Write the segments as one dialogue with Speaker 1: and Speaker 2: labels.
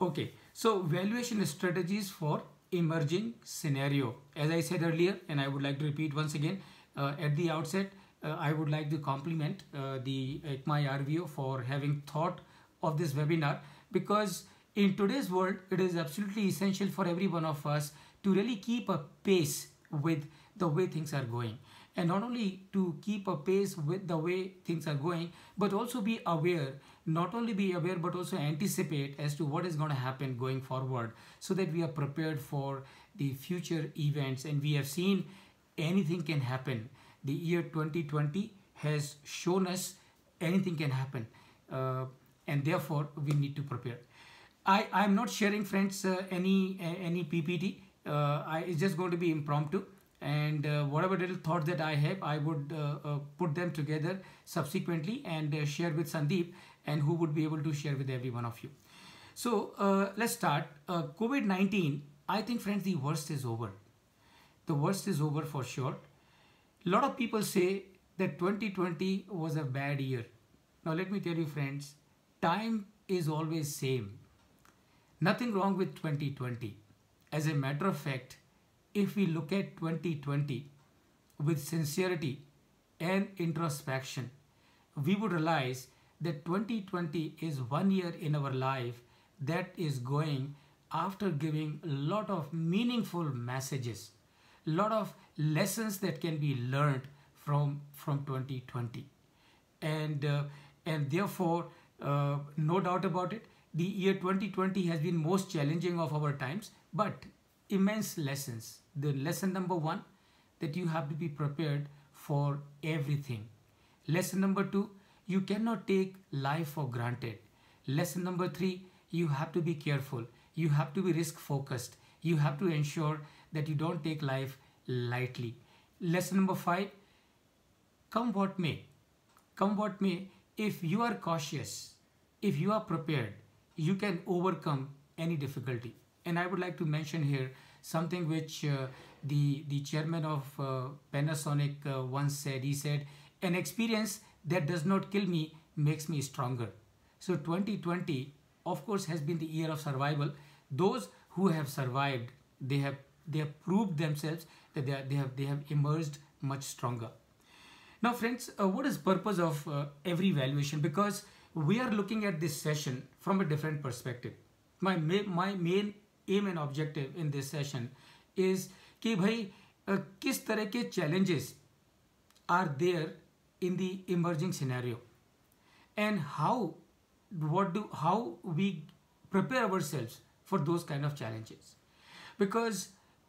Speaker 1: Okay, so valuation strategies for emerging scenario. As I said earlier, and I would like to repeat once again, uh, at the outset, uh, I would like to compliment uh, the ICMAI RVO for having thought of this webinar because in today's world, it is absolutely essential for every one of us to really keep a pace with the way things are going and not only to keep a pace with the way things are going but also be aware not only be aware but also anticipate as to what is going to happen going forward so that we are prepared for the future events. And we have seen anything can happen. The year 2020 has shown us anything can happen uh, and therefore we need to prepare. I i'm not sharing friends uh, any uh, any ppt uh, I, it's just going to be impromptu. And uh, whatever little thought that I have, I would uh, uh, put them together subsequently and uh, share with Sandeep and who would be able to share with every one of you. So uh, let's start. Uh, COVID-19, I think friends, the worst is over. The worst is over for sure. A lot of people say that 2020 was a bad year. Now let me tell you friends, time is always same. Nothing wrong with 2020. As a matter of fact, if we look at 2020 with sincerity and introspection, we would realize that 2020 is one year in our life that is going after giving a lot of meaningful messages, a lot of lessons that can be learned from from 2020, and uh, and therefore, uh, no doubt about it, the year 2020 has been most challenging of our times, but immense lessons. The lesson number one that you have to be prepared for everything. Lesson number two you cannot take life for granted. Lesson number three you have to be careful. You have to be risk focused. You have to ensure that you don't take life lightly. Lesson number five come what may come what may if you are cautious if you are prepared you can overcome any difficulty. And i would like to mention here something which uh, the the chairman of uh, Panasonic uh, once said. He said, "An experience that does not kill me makes me stronger." So 2020, of course, has been the year of survival. Those who have survived, they have they have proved themselves that they, are, they have they have emerged much stronger. Now, friends, uh, what is purpose of uh, every valuation? Because we are looking at this session from a different perspective. My my main M and objective in this session is कि भाई किस तरह के challenges are there in the emerging scenario. And how what do how we prepare ourselves for those kind of challenges. Because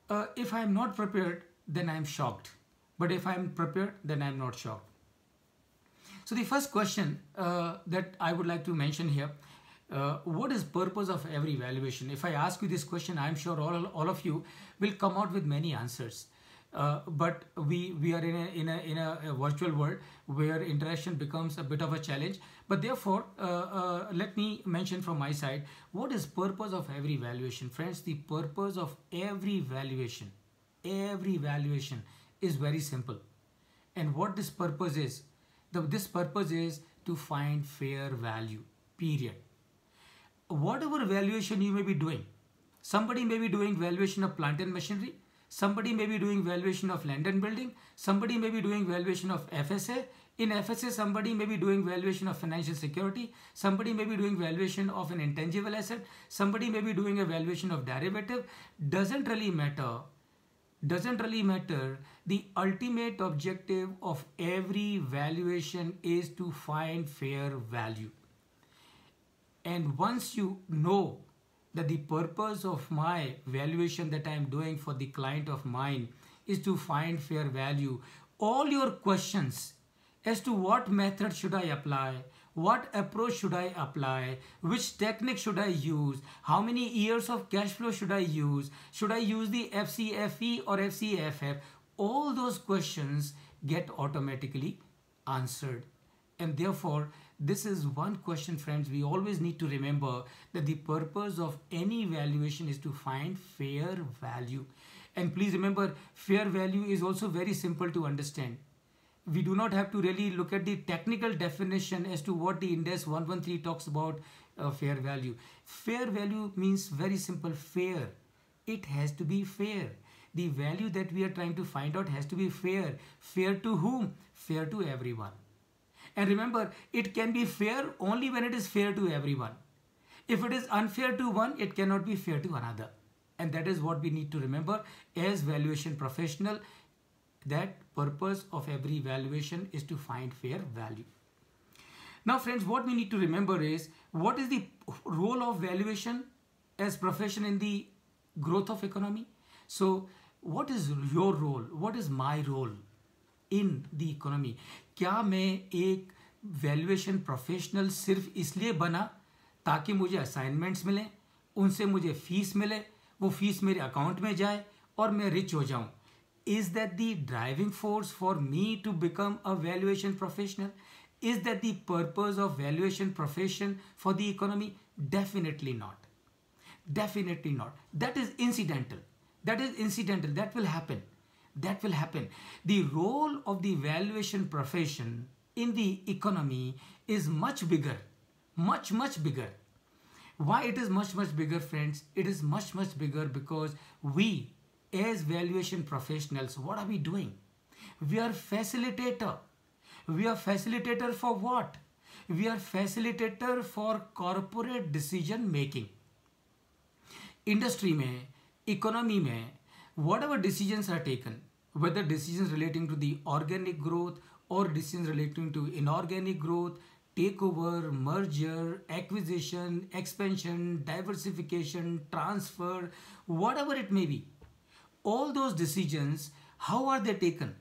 Speaker 1: uh, if i'm not prepared then i'm shocked. But if i'm prepared then i'm not shocked. So the first question uh, that i would like to mention here uh, what is purpose of every evaluation? If i ask you this question i'm sure all, all of you will come out with many answers. Uh, but we we are in a, in a in a, virtual world where interaction becomes a bit of a challenge. But therefore, uh, uh let me mention from my side what is purpose of every valuation friends. The purpose of every valuation every valuation is very simple, and what this purpose is, the, this purpose is to find fair value. Period whatever valuation you may be doing, somebody may be doing valuation of plant and machinery, somebody may be doing valuation of land and building, somebody may be doing valuation of FSA, in FSA somebody may be doing valuation of financial security, somebody may be doing valuation of an intangible asset, somebody may be doing a valuation of derivative, doesn't really matter. Doesn't really matter. The ultimate objective of every valuation is to find fair value. And once you know that the purpose of my valuation that I am doing for the client of mine is to find fair value, all your questions as to what method should I apply, what approach should I apply, which technique should I use, how many years of cash flow should I use, should I use the FCFE or FCFF, all those questions get automatically answered. And therefore, this is one question friends we always need to remember that the purpose of any valuation is to find fair value and please remember fair value is also very simple to understand we do not have to really look at the technical definition as to what the Ind AS 113 talks about uh, fair value. Fair value means very simple fair. It has to be fair. The value that we are trying to find out has to be fair. Fair to whom? Fair to everyone. And remember, it can be fair only when it is fair to everyone. If it is unfair to one, it cannot be fair to another. And that is what we need to remember as valuation professional that purpose of every valuation is to find fair value. Now friends, what we need to remember is what is the role of valuation as profession in the growth of economy? So what is your role? What is my role in the economy? क्या मैं एक valuation professional सिर्फ़ इसलिए बना ताकि मुझे assignments मिलें, उनसे मुझे फ़ीस मिले, वो फ़ीस मेरे अकाउंट में जाए और मैं रिच हो जाऊँ। Is that the driving force for me to become a valuation professional is that the purpose of valuation profession for the economy definitely not definitely not that is incidental that is incidental that will happen that will happen the role of the valuation profession in the economy is much bigger much much bigger why it is much much bigger friends it is much much bigger because we as valuation professionals, what are we doing? We are facilitator. We are facilitator for what? We are facilitator for corporate decision making. Industry mein, economy mein, whatever decisions are taken, whether decisions relating to the organic growth or decisions relating to inorganic growth, takeover, merger, acquisition, expansion, diversification, transfer, whatever it may be all those decisions, how are they taken?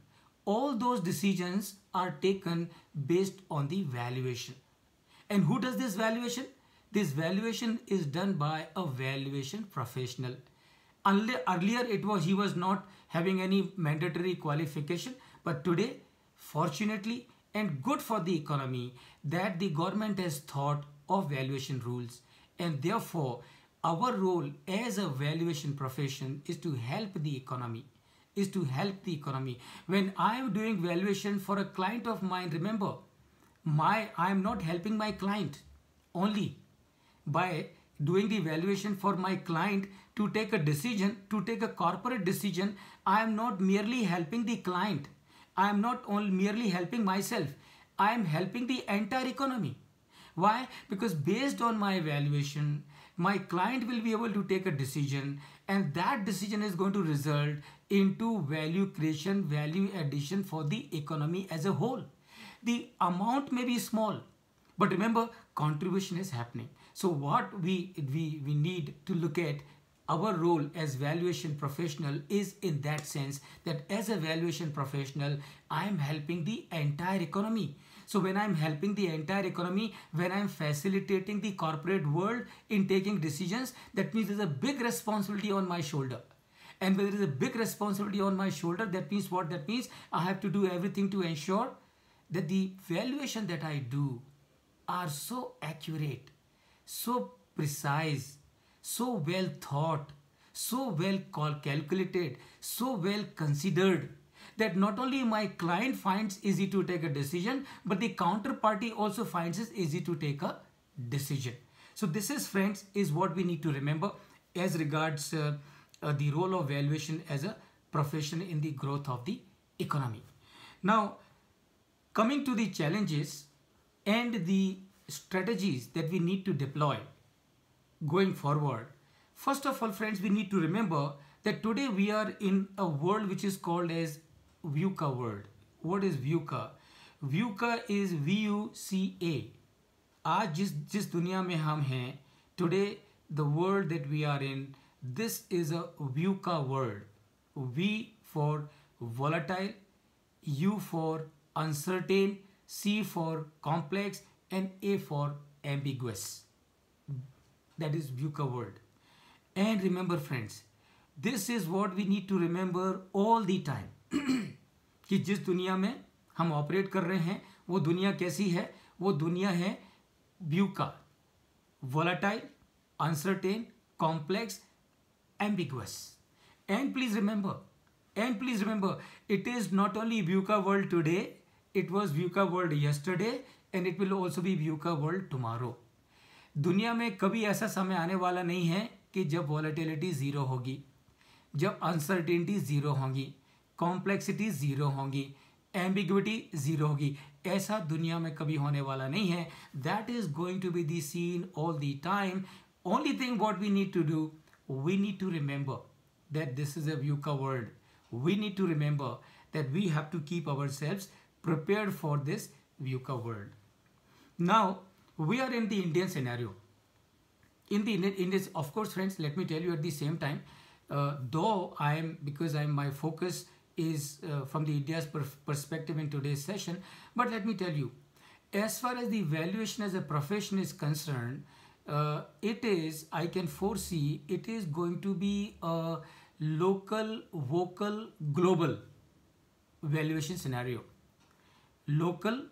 Speaker 1: All those decisions are taken based on the valuation. And who does this valuation? This valuation is done by a valuation professional. Earlier it was he was not having any mandatory qualification, but today, fortunately and good for the economy, that the government has thought of valuation rules. And therefore our role as a valuation profession is to help the economy is to help the economy. When i am doing valuation for a client of mine remember my i am not helping my client only. By doing the valuation for my client to take a decision to take a corporate decision i am not merely helping the client i am not only merely helping myself i am helping the entire economy why because based on my evaluation, my client will be able to take a decision and that decision is going to result into value creation, value addition for the economy as a whole. The amount may be small, but remember contribution is happening. So what we, we, we need to look at our role as valuation professional is in that sense that as a valuation professional, I am helping the entire economy. So when I'm helping the entire economy, when I'm facilitating the corporate world in taking decisions, that means there's a big responsibility on my shoulder. And when there is a big responsibility on my shoulder, that means what? That means I have to do everything to ensure that the valuation that I do are so accurate, so precise, so well thought, so well calculated, so well considered that not only my client finds easy to take a decision, but the counterparty also finds it easy to take a decision. So this is friends is what we need to remember as regards uh, uh, the role of valuation as a profession in the growth of the economy. Now coming to the challenges and the strategies that we need to deploy going forward. First of all friends we need to remember that today we are in a world which is called as VUCA word. What is VUCA? VUCA is V-U-C-A. आज जिस जिस दुनिया में हम हैं today the world that we are in this is a VUCA word. V for volatile, U for uncertain, C for complex, and A for ambiguous. that is VUCA world. And remember friends, this is what we need to remember all the time कि जिस दुनिया में हम operate कर रहे हैं volatile, uncertain, complex, ambiguous. And please remember, and please remember, it is not only VUCA world today, it was VUCA world yesterday, and it will also be VUCA world tomorrow. दुनिया में कभी ऐसा समय आने वाला नहीं है कि जब वॉलेटिलिटी ज़ीरो होगी जब अनसर्टिनिटी ज़ीरो होंगी कॉम्प्लेक्सिटी ज़ीरो होंगी एम्बिग्विटी ज़ीरो होगी। ऐसा दुनिया में कभी होने वाला नहीं है। That is going to be the scene all the time only thing what we need to do we need to remember that this is a view का world we need to remember that we have to keep ourselves prepared for this VUCA world. Now, we are in the Indian scenario. In the Indian, of course, friends, let me tell you at the same time, uh, though I am, because I'm, my focus is uh, from the India's per perspective in today's session. But let me tell you, as far as the valuation as a profession is concerned, uh, it is, I can foresee, it is going to be a local, vocal, global valuation scenario. Local,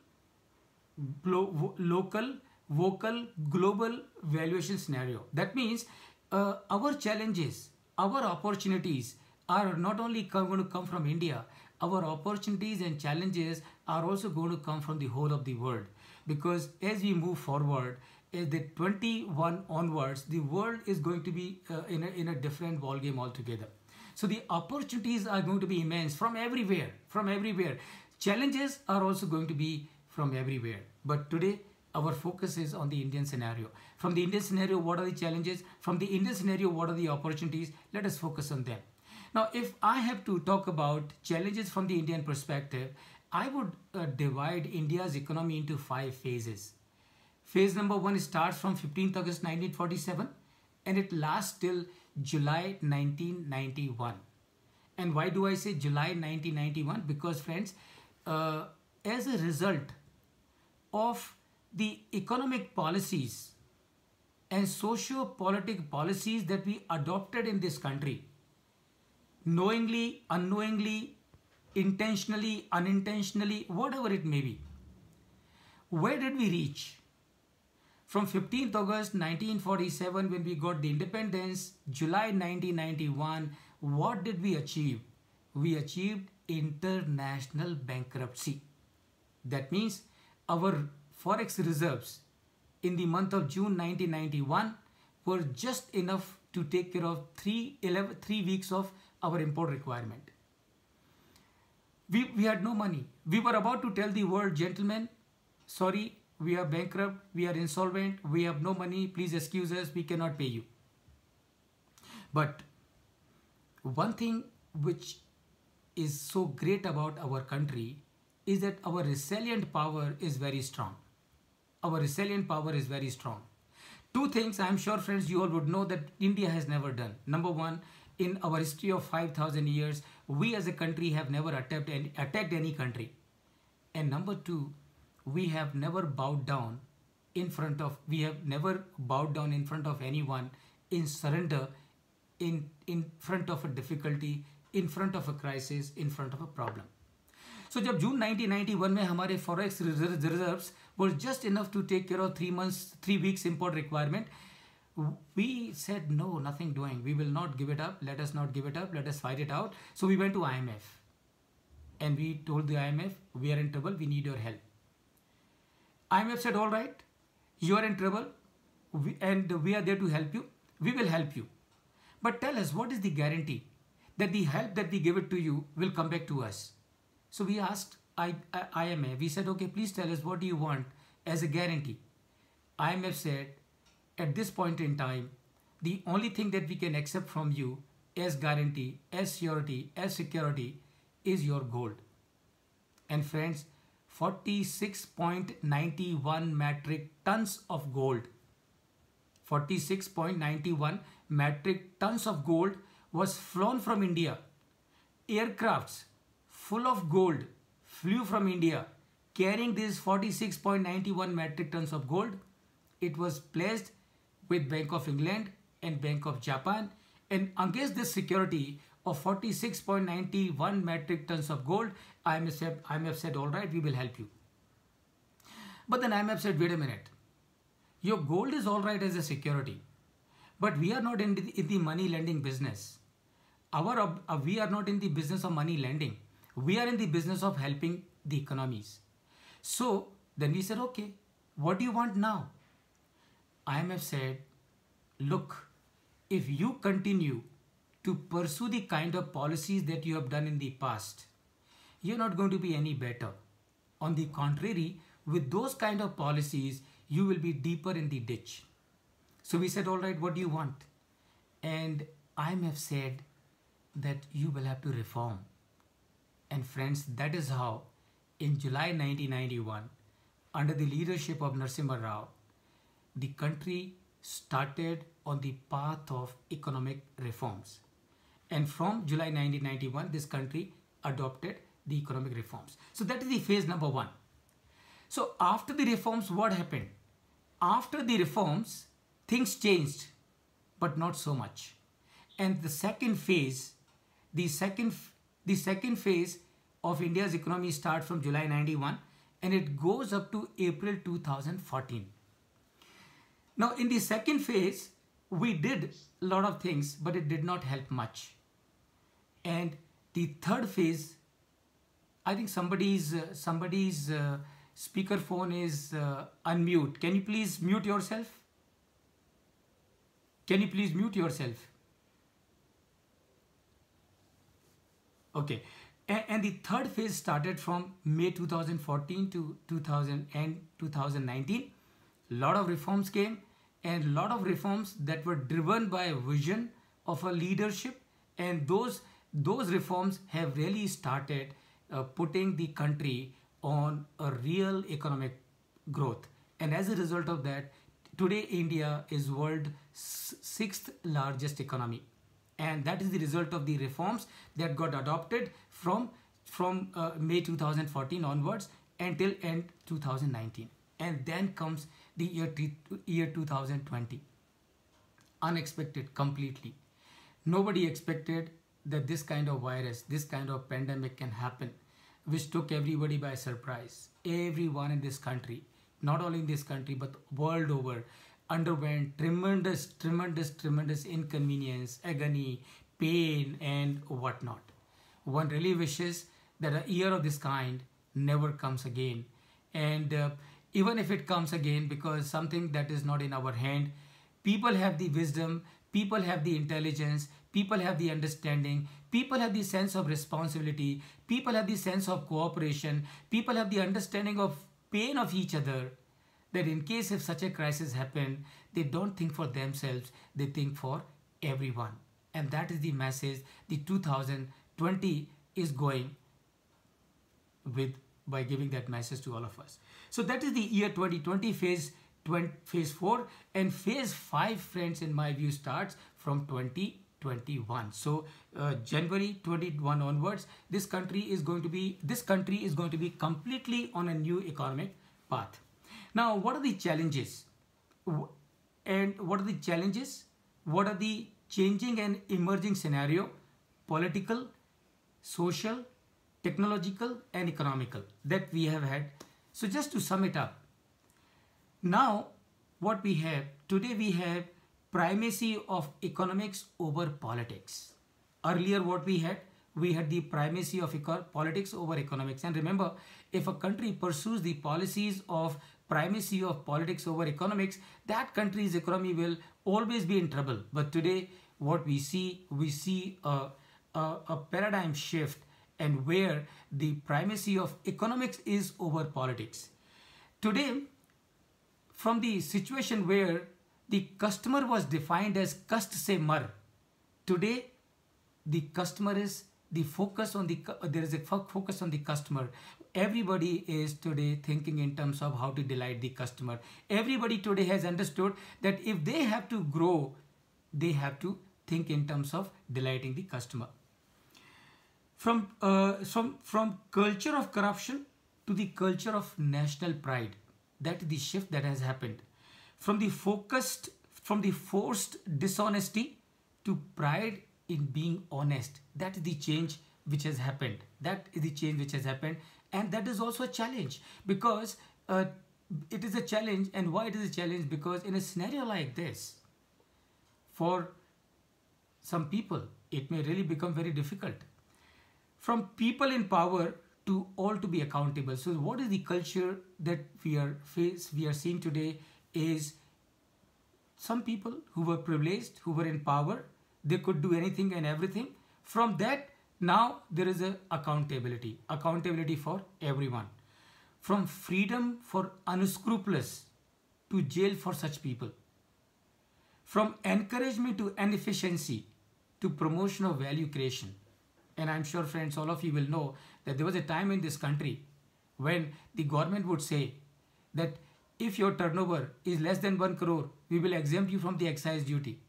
Speaker 1: local, vocal, global valuation scenario. That means uh, our challenges, our opportunities, are not only going to come from India, our opportunities and challenges are also going to come from the whole of the world. Because as we move forward, as the 21 onwards, the world is going to be uh, in, a, in a different ball game altogether. So the opportunities are going to be immense from everywhere, from everywhere. Challenges are also going to be from everywhere. But today, our focus is on the Indian scenario. From the Indian scenario, what are the challenges? From the Indian scenario, what are the opportunities? Let us focus on them. Now, if I have to talk about challenges from the Indian perspective, I would uh, divide India's economy into five phases. Phase number one starts from 15th August 1947 and it lasts till July 1991. And why do I say July 1991? Because friends, uh, as a result of the economic policies and socio-politic policies that we adopted in this country, knowingly, unknowingly, intentionally, unintentionally, whatever it may be. Where did we reach? From 15th August 1947 when we got the independence, July 1991, what did we achieve? We achieved international bankruptcy. That means our forex reserves in the month of June 1991 were just enough to take care of three, 11, three weeks of our import requirement. We, we had no money. We were about to tell the world, gentlemen, sorry, we are bankrupt, we are insolvent, we have no money, please excuse us, we cannot pay you. But one thing which is so great about our country is that our resilient power is very strong. Our resilient power is very strong. Two things I'm sure friends you all would know that India has never done. Number one, in our history of 5000 years we as a country have never attacked any, attacked any country and number two we have never bowed down in front of we have never bowed down in front of anyone in surrender in in front of a difficulty in front of a crisis in front of a problem so जब जून 1991 में हमारे forex reserves were just enough to take care of three months three weeks import requirement we said no nothing doing we will not give it up let us not give it up let us fight it out so we went to imf and we told the imf we are in trouble we need your help imf said all right you are in trouble we, and we are there to help you we will help you but tell us what is the guarantee that the help that we give it to you will come back to us So we asked I, I, imf we said okay please tell us what do you want as a guarantee imf said at this point in time, the only thing that we can accept from you as guarantee, as surety, as security is your gold. And friends, 46.91 metric tons of gold. 46.91 metric tons of gold was flown from India. Aircrafts full of gold flew from India carrying these 46.91 metric tons of gold. It was placed with Bank of England and Bank of Japan and against this security of 46.91 metric tons of gold, IMF said, IMF said, all right, we will help you. But then IMF said, wait a minute, your gold is all right as a security, but we are not in the, in the money lending business. Our, uh, we are not in the business of money lending. We are in the business of helping the economies. So then we said, okay, what do you want now? IMF said, look, if you continue to pursue the kind of policies that you have done in the past, you're not going to be any better. On the contrary, with those kind of policies, you will be deeper in the ditch. So we said, all right, what do you want? And IMF said that you will have to reform. And friends, that is how in July 1991, under the leadership of Narasimha Rao, the country started on the path of economic reforms. And from July 1991, this country adopted the economic reforms. So that is the phase number one. So after the reforms, what happened? After the reforms, things changed, but not so much. And the second phase, the second, the second phase of India's economy starts from July 91 and it goes up to April 2014. Now in the second phase, we did a lot of things, but it did not help much. And the third phase, I think somebody's uh, somebody's uh, speaker phone is uh, unmute. Can you please mute yourself? Can you please mute yourself? Okay. And, and the third phase started from May 2014 to 2000 and 2019. A lot of reforms came and a lot of reforms that were driven by a vision of a leadership and those those reforms have really started uh, putting the country on a real economic growth and as a result of that today india is world sixth largest economy and that is the result of the reforms that got adopted from from uh, may 2014 onwards until end 2019 and then comes the year, year 2020 unexpected completely. Nobody expected that this kind of virus this kind of pandemic can happen which took everybody by surprise. Everyone in this country not only in this country but world over underwent tremendous tremendous tremendous inconvenience agony pain and whatnot. One really wishes that a year of this kind never comes again. And uh, even if it comes again because something that is not in our hand people have the wisdom people have the intelligence people have the understanding people have the sense of responsibility people have the sense of cooperation people have the understanding of pain of each other that in case if such a crisis happen they don't think for themselves they think for everyone. And that is the message the 2020 is going with by giving that message to all of us. So that is the year 2020 phase 20, phase 4 and phase 5 friends in my view starts from 2021 so uh, january 21 onwards this country is going to be this country is going to be completely on a new economic path now what are the challenges and what are the challenges what are the changing and emerging scenario political social technological and economical that we have had. So just to sum it up, now what we have, today we have primacy of economics over politics. Earlier what we had, we had the primacy of politics over economics. And remember, if a country pursues the policies of primacy of politics over economics, that country's economy will always be in trouble. But today, what we see, we see a, a, a paradigm shift and where the primacy of economics is over politics. Today, from the situation where the customer was defined as mar, today the customer is the focus on the there is a focus on the customer everybody is today thinking in terms of how to delight the customer everybody today has understood that if they have to grow they have to think in terms of delighting the customer from, uh, from, from culture of corruption to the culture of national pride. That is the shift that has happened. From the focused, from the forced dishonesty to pride in being honest. That is the change which has happened. That is the change which has happened. And that is also a challenge because uh, it is a challenge. And why it is a challenge? Because in a scenario like this, for some people, it may really become very difficult from people in power to all to be accountable. So what is the culture that we are face we are seeing today is some people who were privileged, who were in power, they could do anything and everything. From that, now there is a accountability, accountability for everyone. From freedom for unscrupulous to jail for such people. From encouragement to inefficiency to promotion of value creation. And I'm sure friends, all of you will know that there was a time in this country when the government would say that if your turnover is less than 1 crore, we will exempt you from the excise duty.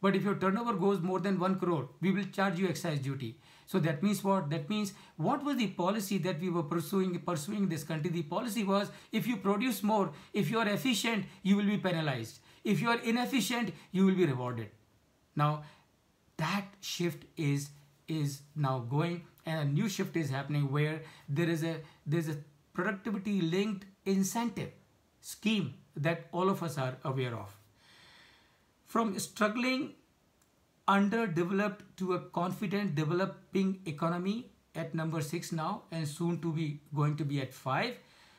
Speaker 1: But if your turnover goes more than 1 crore, we will charge you excise duty. So that means what? That means what was the policy that we were pursuing pursuing this country? The policy was if you produce more, if you are efficient, you will be penalized. If you are inefficient, you will be rewarded. Now that shift is is now going and a new shift is happening where there is a there's a productivity linked incentive scheme that all of us are aware of. From struggling underdeveloped to a confident developing economy at number 6 now and soon to be going to be at 5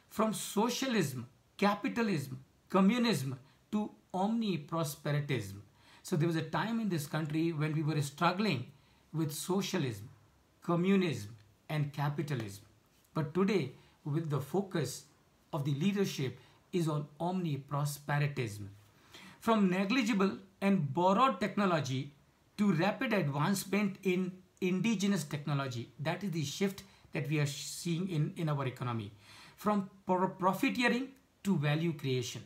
Speaker 1: from socialism capitalism communism to omniprosperitism. So there was a time in this country when we were struggling with socialism communism and capitalism. But today with the focus of the leadership is on omniprosperitism. From negligible and borrowed technology to rapid advancement in indigenous technology, that is the shift that we are seeing in, in our economy. From profiteering to value creation.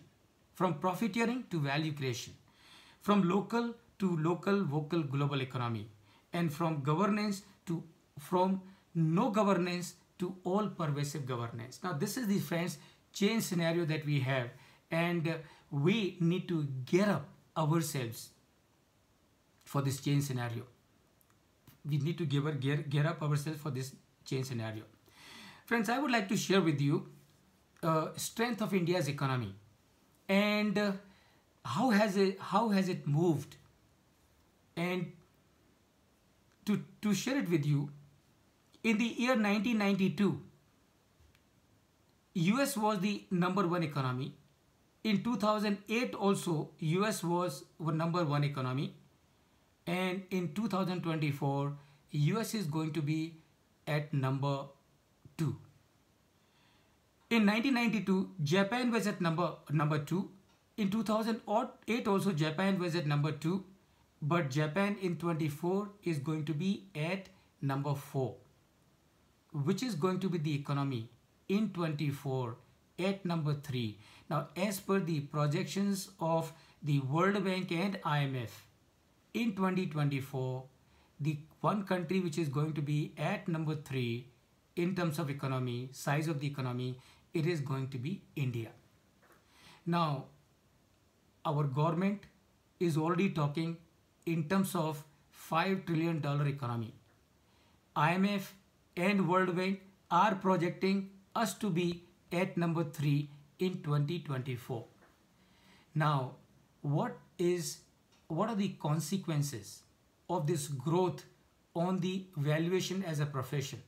Speaker 1: From profiteering to value creation. From local to local, vocal, global economy. And from governance to from no governance to all pervasive governance. Now this is the friends change scenario that we have and we need to gear up ourselves for this change scenario. We need to give our gear, gear up ourselves for this change scenario. Friends, I would like to share with you uh, strength of India's economy and uh, how has it how has it moved and to to share it with you in the year 1992 US was the number one economy. In 2008 also, US was the number one economy. And in 2024, US is going to be at number two. In 1992, Japan was at number, number two. In 2008 also, Japan was at number two. But Japan in 24 is going to be at number four, which is going to be the economy in 24 at number 3. Now as per the projections of the World Bank and IMF in 2024 the one country which is going to be at number 3 in terms of economy, size of the economy, it is going to be India. Now our government is already talking in terms of 5 trillion dollar economy. IMF and World Bank are projecting us to be at number 3 in 2024. Now, what is what are the consequences of this growth on the valuation as a profession?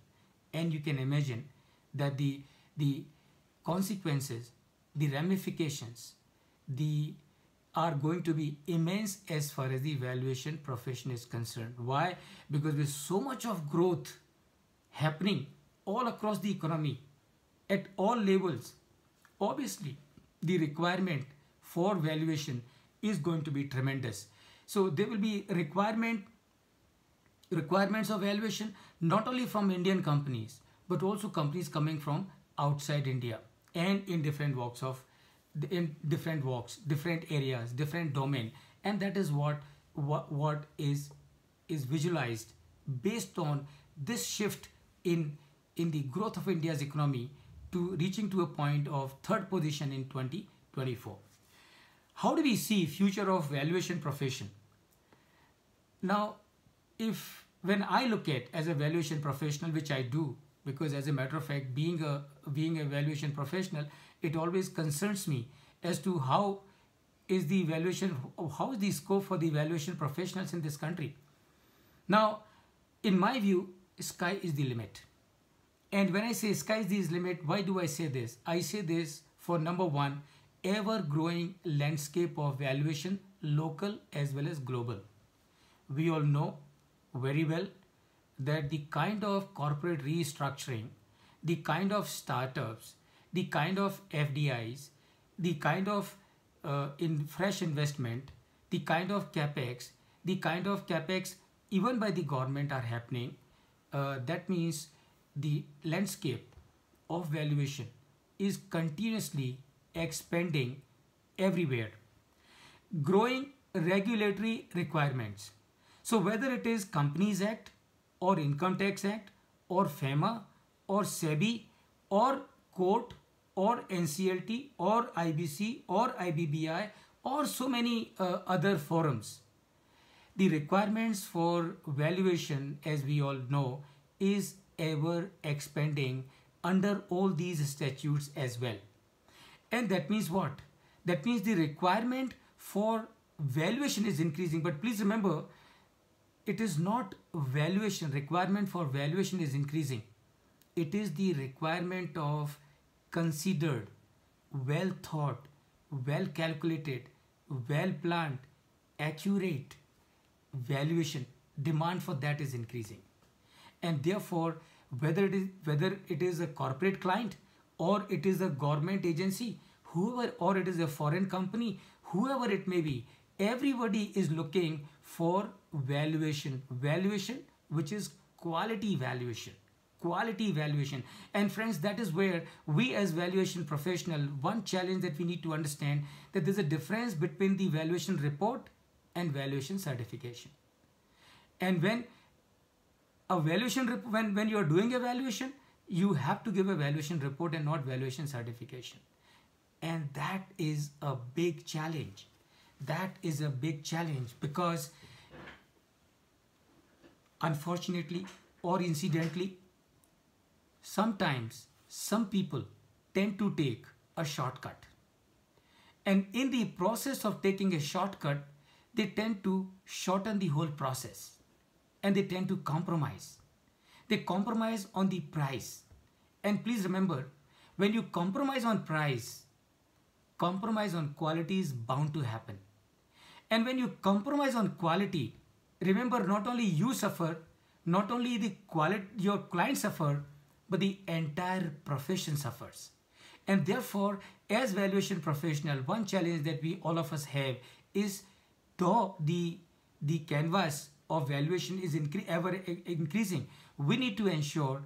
Speaker 1: And you can imagine that the the consequences, the ramifications, the are going to be immense as far as the valuation profession is concerned. Why? Because with so much of growth happening all across the economy, at all levels. Obviously, the requirement for valuation is going to be tremendous. So there will be requirement requirements of valuation not only from Indian companies but also companies coming from outside India and in different walks of in different walks, different areas, different domain, and that is what what, what is is visualized based on this shift in in the growth of India's economy to reaching to a point of third position in 2024. How do we see future of valuation profession? Now, if when I look at as a valuation professional, which I do, because as a matter of fact, being a being a valuation professional, it always concerns me as to how is the evaluation, how is the scope for the evaluation professionals in this country. Now, in my view, sky is the limit. And when I say sky is the limit, why do I say this? I say this for number one, ever growing landscape of valuation local as well as global. We all know very well that the kind of corporate restructuring, the kind of startups, the kind of FDIs, the kind of uh, in fresh investment, the kind of capex, the kind of capex even by the government are happening. Uh, that means the landscape of valuation is continuously expanding everywhere. Growing regulatory requirements. So whether it is Companies Act or Income Tax Act or FEMA or SEBI or court or NCLT or IBC or IBBI or so many uh, other forums. The requirements for valuation as we all know is ever expanding under all these statutes as well. And that means what? That means the requirement for valuation is increasing. But please remember, it is not valuation, requirement for valuation is increasing. It is the requirement of considered, well thought, well calculated, well planned, accurate valuation. Demand for that is increasing. And therefore, whether it is whether it is a corporate client or it is a government agency, whoever or it is a foreign company, whoever it may be, everybody is looking for valuation. Valuation which is quality valuation. Quality valuation. And friends that is where we as valuation professional one challenge that we need to understand that there's a difference between the valuation report and valuation certification. And when a valuation when when you are doing a valuation you have to give a valuation report and not valuation certification. And that is a big challenge. That is a big challenge because unfortunately or incidentally sometimes some people tend to take a shortcut. And in the process of taking a shortcut they tend to shorten the whole process and they tend to compromise. They compromise on the price. And please remember, when you compromise on price, compromise on quality is bound to happen. And when you compromise on quality, remember not only you suffer, not only the quality your client suffer, but the entire profession suffers. And therefore, as valuation professional, one challenge that we all of us have is though the the canvas of valuation is incre ever increasing, we need to ensure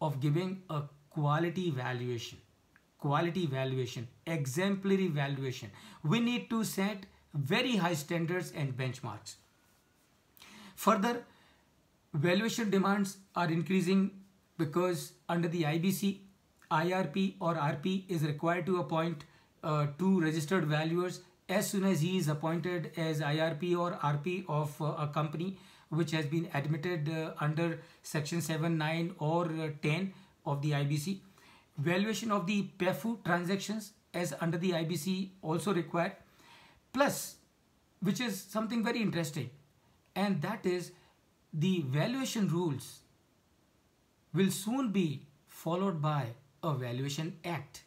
Speaker 1: of giving a quality valuation, quality valuation, exemplary valuation. We need to set very high standards and benchmarks. Further, valuation demands are increasing because under the IBC, IRP or RP is required to appoint uh, two registered valuers as soon as he is appointed as IRP or RP of uh, a company which has been admitted uh, under section 7, 9 or uh, 10 of the IBC. Valuation of the PUFE transactions as under the IBC also required. Plus, which is something very interesting and that is the valuation rules will soon be followed by a valuation act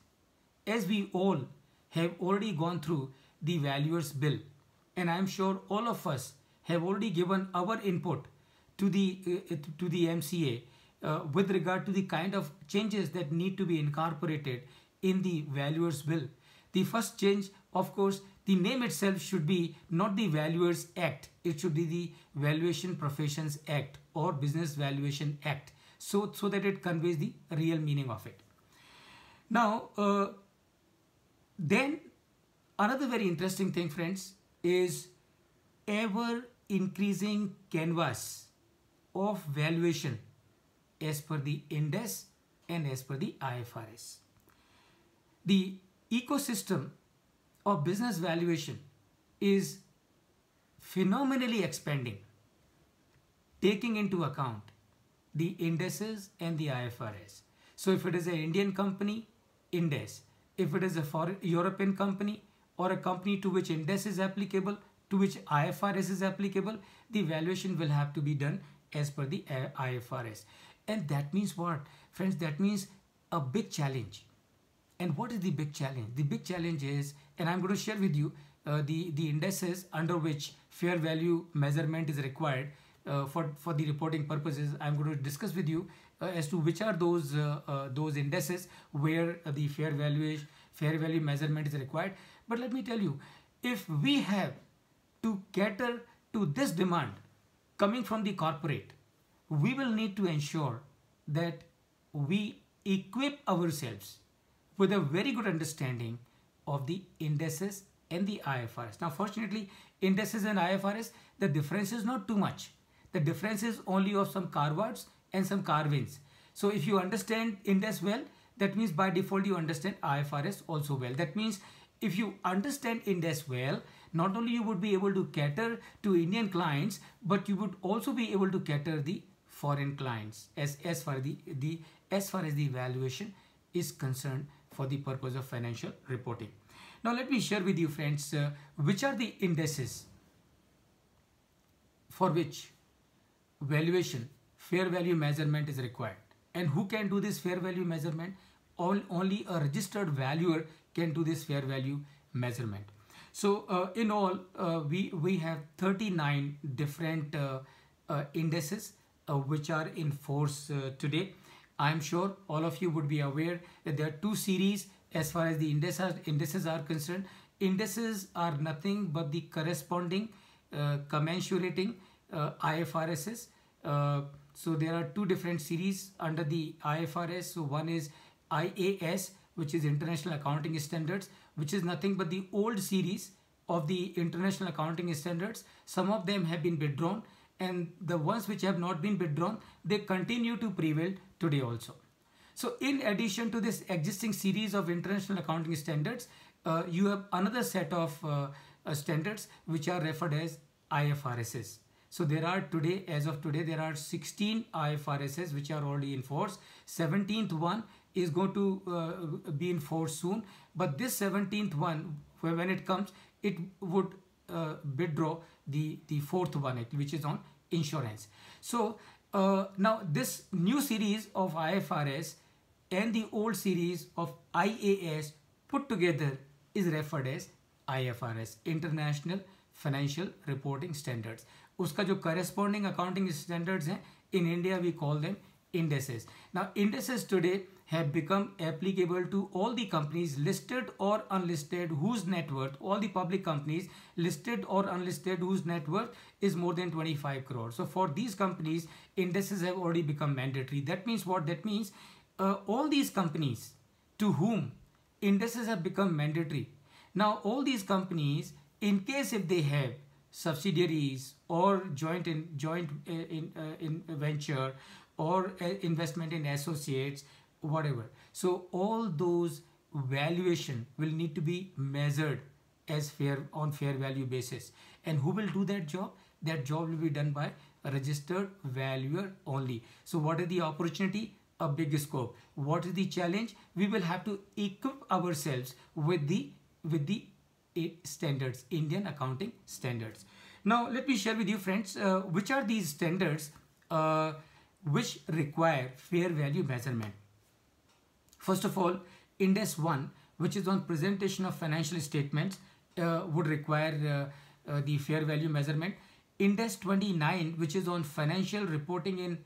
Speaker 1: as we all have already gone through the valuers bill and i'm sure all of us have already given our input to the uh, to the mca uh, with regard to the kind of changes that need to be incorporated in the valuers bill. The first change of course the name itself should be not the valuers act. It should be the valuation professions act or business valuation act so so that it conveys the real meaning of it. Now uh, then Another very interesting thing, friends, is ever increasing canvas of valuation as per the Ind AS and as per the IFRS. The ecosystem of business valuation is phenomenally expanding, taking into account the Ind ASs and the IFRS. So if it is an Indian company, Ind AS. If it is a foreign European company, or a company to which Ind AS is applicable, to which IFRS is applicable, the valuation will have to be done as per the IFRS. And that means what? Friends, that means a big challenge. And what is the big challenge? The big challenge is, and I'm going to share with you uh, the, the Ind ASs under which fair value measurement is required uh, for, for the reporting purposes. I'm going to discuss with you uh, as to which are those, uh, uh, those Ind ASs where the fair value, fair value measurement is required. But let me tell you, if we have to cater to this demand coming from the corporate, we will need to ensure that we equip ourselves with a very good understanding of the Ind ASs and the IFRS. Now, fortunately, Ind ASs and IFRS, the difference is not too much. The difference is only of some carve and some carve-ins. So if you understand Ind AS well, that means by default you understand IFRS also well. That means if you understand Ind AS well, not only you would be able to cater to Indian clients, but you would also be able to cater the foreign clients as, as far the, the as far as the valuation is concerned for the purpose of financial reporting. Now let me share with you friends, uh, which are the Ind ASs for which valuation, fair value measurement is required. And who can do this fair value measurement? All, only a registered valuer can do this fair value measurement. So uh, in all, uh, we, we have 39 different uh, uh Ind ASs uh, which are in force uh, today. I'm sure all of you would be aware that there are two series as far as the Ind ASs, indices are concerned. Ind ASs are nothing but the corresponding commensurating IFRSs. so there are two different series under the IFRS. So one is IAS which is International Accounting Standards, which is nothing but the old series of the International Accounting Standards. Some of them have been withdrawn and the ones which have not been withdrawn, they continue to prevail today also. So in addition to this existing series of International Accounting Standards, uh, you have another set of uh, uh, standards which are referred as IFRSs. So there are today, as of today, there are 16 IFRSs which are already in force. 17th one is going to uh, be in force soon. But this 17th one, when it comes, it would uh, withdraw the, the fourth one, which is on insurance. So uh, now this new series of IFRS and the old series of IAS put together is referred as IFRS, International Financial Reporting Standards. उसका जो corresponding accounting standards हैं, in India we call them Ind ASs. Now Ind ASs today have become applicable to all the companies listed or unlisted whose net worth, all the public companies listed or unlisted whose net worth is more than 25 crore. So for these companies, Ind ASs have already become mandatory. That means what? That means uh, all these companies to whom Ind ASs have become mandatory. Now all these companies, in case if they have subsidiaries or joint in joint uh, in, uh, in venture or uh, investment in associates whatever. So all those valuation will need to be measured as fair on fair value basis. And who will do that job? That job will be done by a registered valuer only. So what is the opportunity? A big scope. What is the challenge? We will have to equip ourselves with the with the standards indian accounting standards. Now let me share with you friends uh, which are these standards uh, which require fair value measurement First of all, Ind AS 1, which is on presentation of financial statements, uh, would require uh, uh, the fair value measurement. Ind AS 29, which is on financial reporting in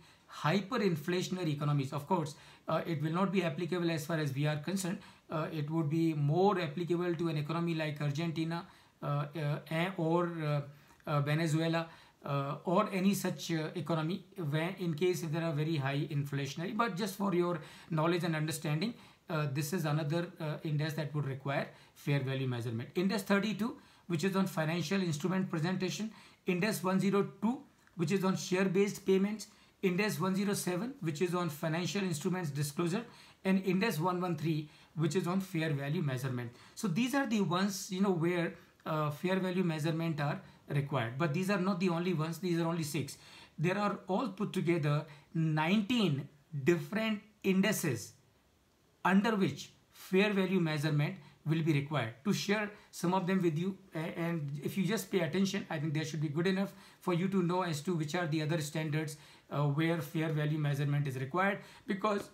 Speaker 1: hyperinflationary economies. Of course, uh, it will not be applicable as far as we are concerned. Uh, it would be more applicable to an economy like Argentina uh, or Venezuela uh, or any such uh, economy in case if there are very high inflationary but just for your knowledge and understanding uh, this is another uh, Ind AS that would require fair value measurement. Ind AS 32 which is on financial instrument presentation. Ind AS 102 which is on share based payments. Ind AS 107 which is on financial instruments disclosure. And Ind AS 113 which is on fair value measurement. So these are the ones you know where uh, fair value measurement are required. But these are not the only ones, these are only six. There are all put together 19 different Ind ASs under which fair value measurement will be required to share some of them with you and if you just pay attention i think that should be good enough for you to know as to which are the other standards uh, where fair value measurement is required because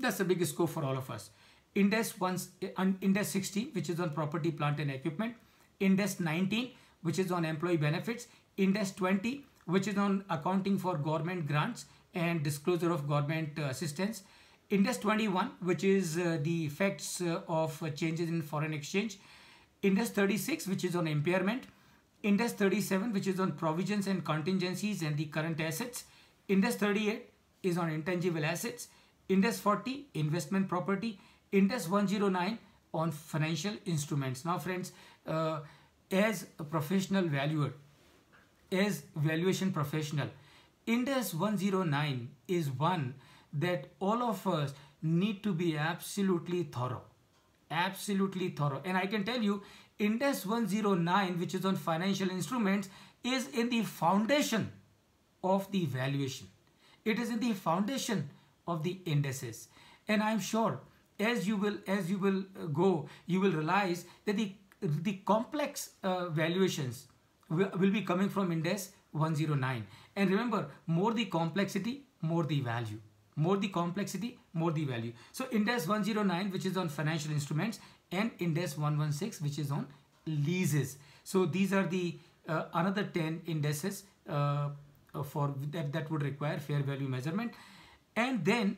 Speaker 1: that's the biggest scope for all of us Ind AS once uh, Ind AS 60 which is on property plant and equipment Ind AS 19, which is on employee benefits, Ind AS 20, which is on accounting for government grants and disclosure of government uh, assistance. Ind AS 21, which is uh, the effects uh, of uh, changes in foreign exchange. Ind AS 36, which is on impairment. Ind AS 37, which is on provisions and contingencies and the current assets. Ind AS 38 is on intangible assets. Ind AS 40, investment property. Ind AS 109 on financial instruments. Now friends, uh, as a professional valuer, as valuation professional, Ind AS 109 is one that all of us need to be absolutely thorough. Absolutely thorough. And I can tell you, Ind AS 109, which is on financial instruments, is in the foundation of the valuation. It is in the foundation of the Ind ASs. And I'm sure as you will as you will go, you will realize that the the complex uh, valuations will, be coming from Ind AS 109. And remember, more the complexity, more the value. More the complexity, more the value. So Ind AS 109, which is on financial instruments, and Ind AS 116, which is on leases. So these are the uh, another 10 Ind ASs uh, for that, that would require fair value measurement. And then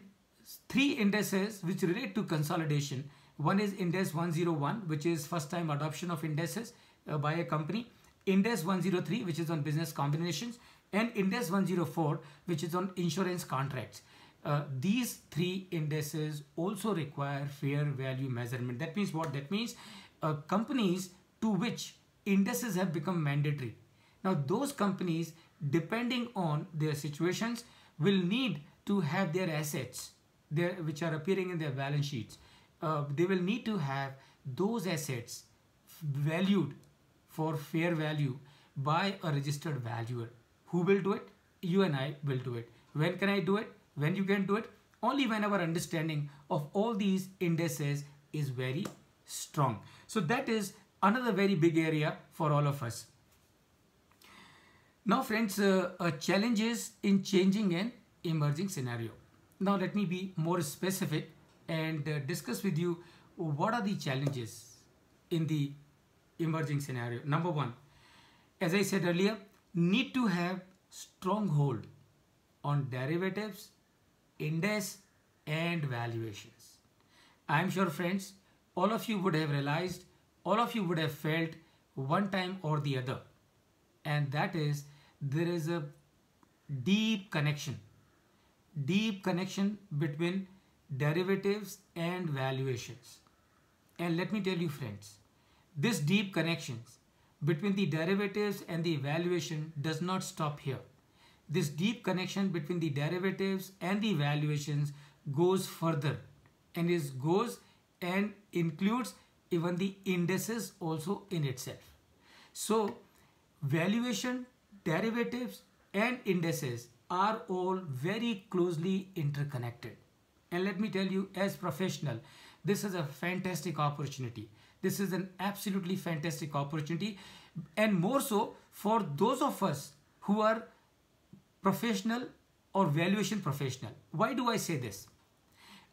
Speaker 1: three Ind ASs which relate to consolidation. One is Ind AS 101, which is first time adoption of Ind ASs uh, by a company. Ind AS 103, which is on business combinations. And Ind AS 104, which is on insurance contracts. Uh, these three Ind ASs also require fair value measurement. That means what? That means uh, companies to which Ind ASs have become mandatory. Now those companies, depending on their situations, will need to have their assets there which are appearing in their balance sheets. Uh, they will need to have those assets valued for fair value by a registered valuer. Who will do it? You and I will do it. When can I do it? When you can do it? Only when our understanding of all these Ind ASs is very strong. So that is another very big area for all of us. Now friends, uh, uh, challenges in changing an emerging scenario. Now let me be more specific and uh, discuss with you what are the challenges in the emerging scenario. Number one, as I said earlier, need to have stronghold on derivatives, Ind AS and valuations. I am sure friends, all of you would have realized, all of you would have felt one time or the other. And that is there is a deep connection deep connection between derivatives and valuations. And let me tell you friends, this deep connections between the derivatives and the valuation does not stop here. This deep connection between the derivatives and the valuations goes further and is goes and includes even the Ind ASs also in itself. So valuation, derivatives and Ind ASs are all very closely interconnected. And let me tell you, as professional, this is a fantastic opportunity. This is an absolutely fantastic opportunity. And more so for those of us who are professional or valuation professional. Why do I say this?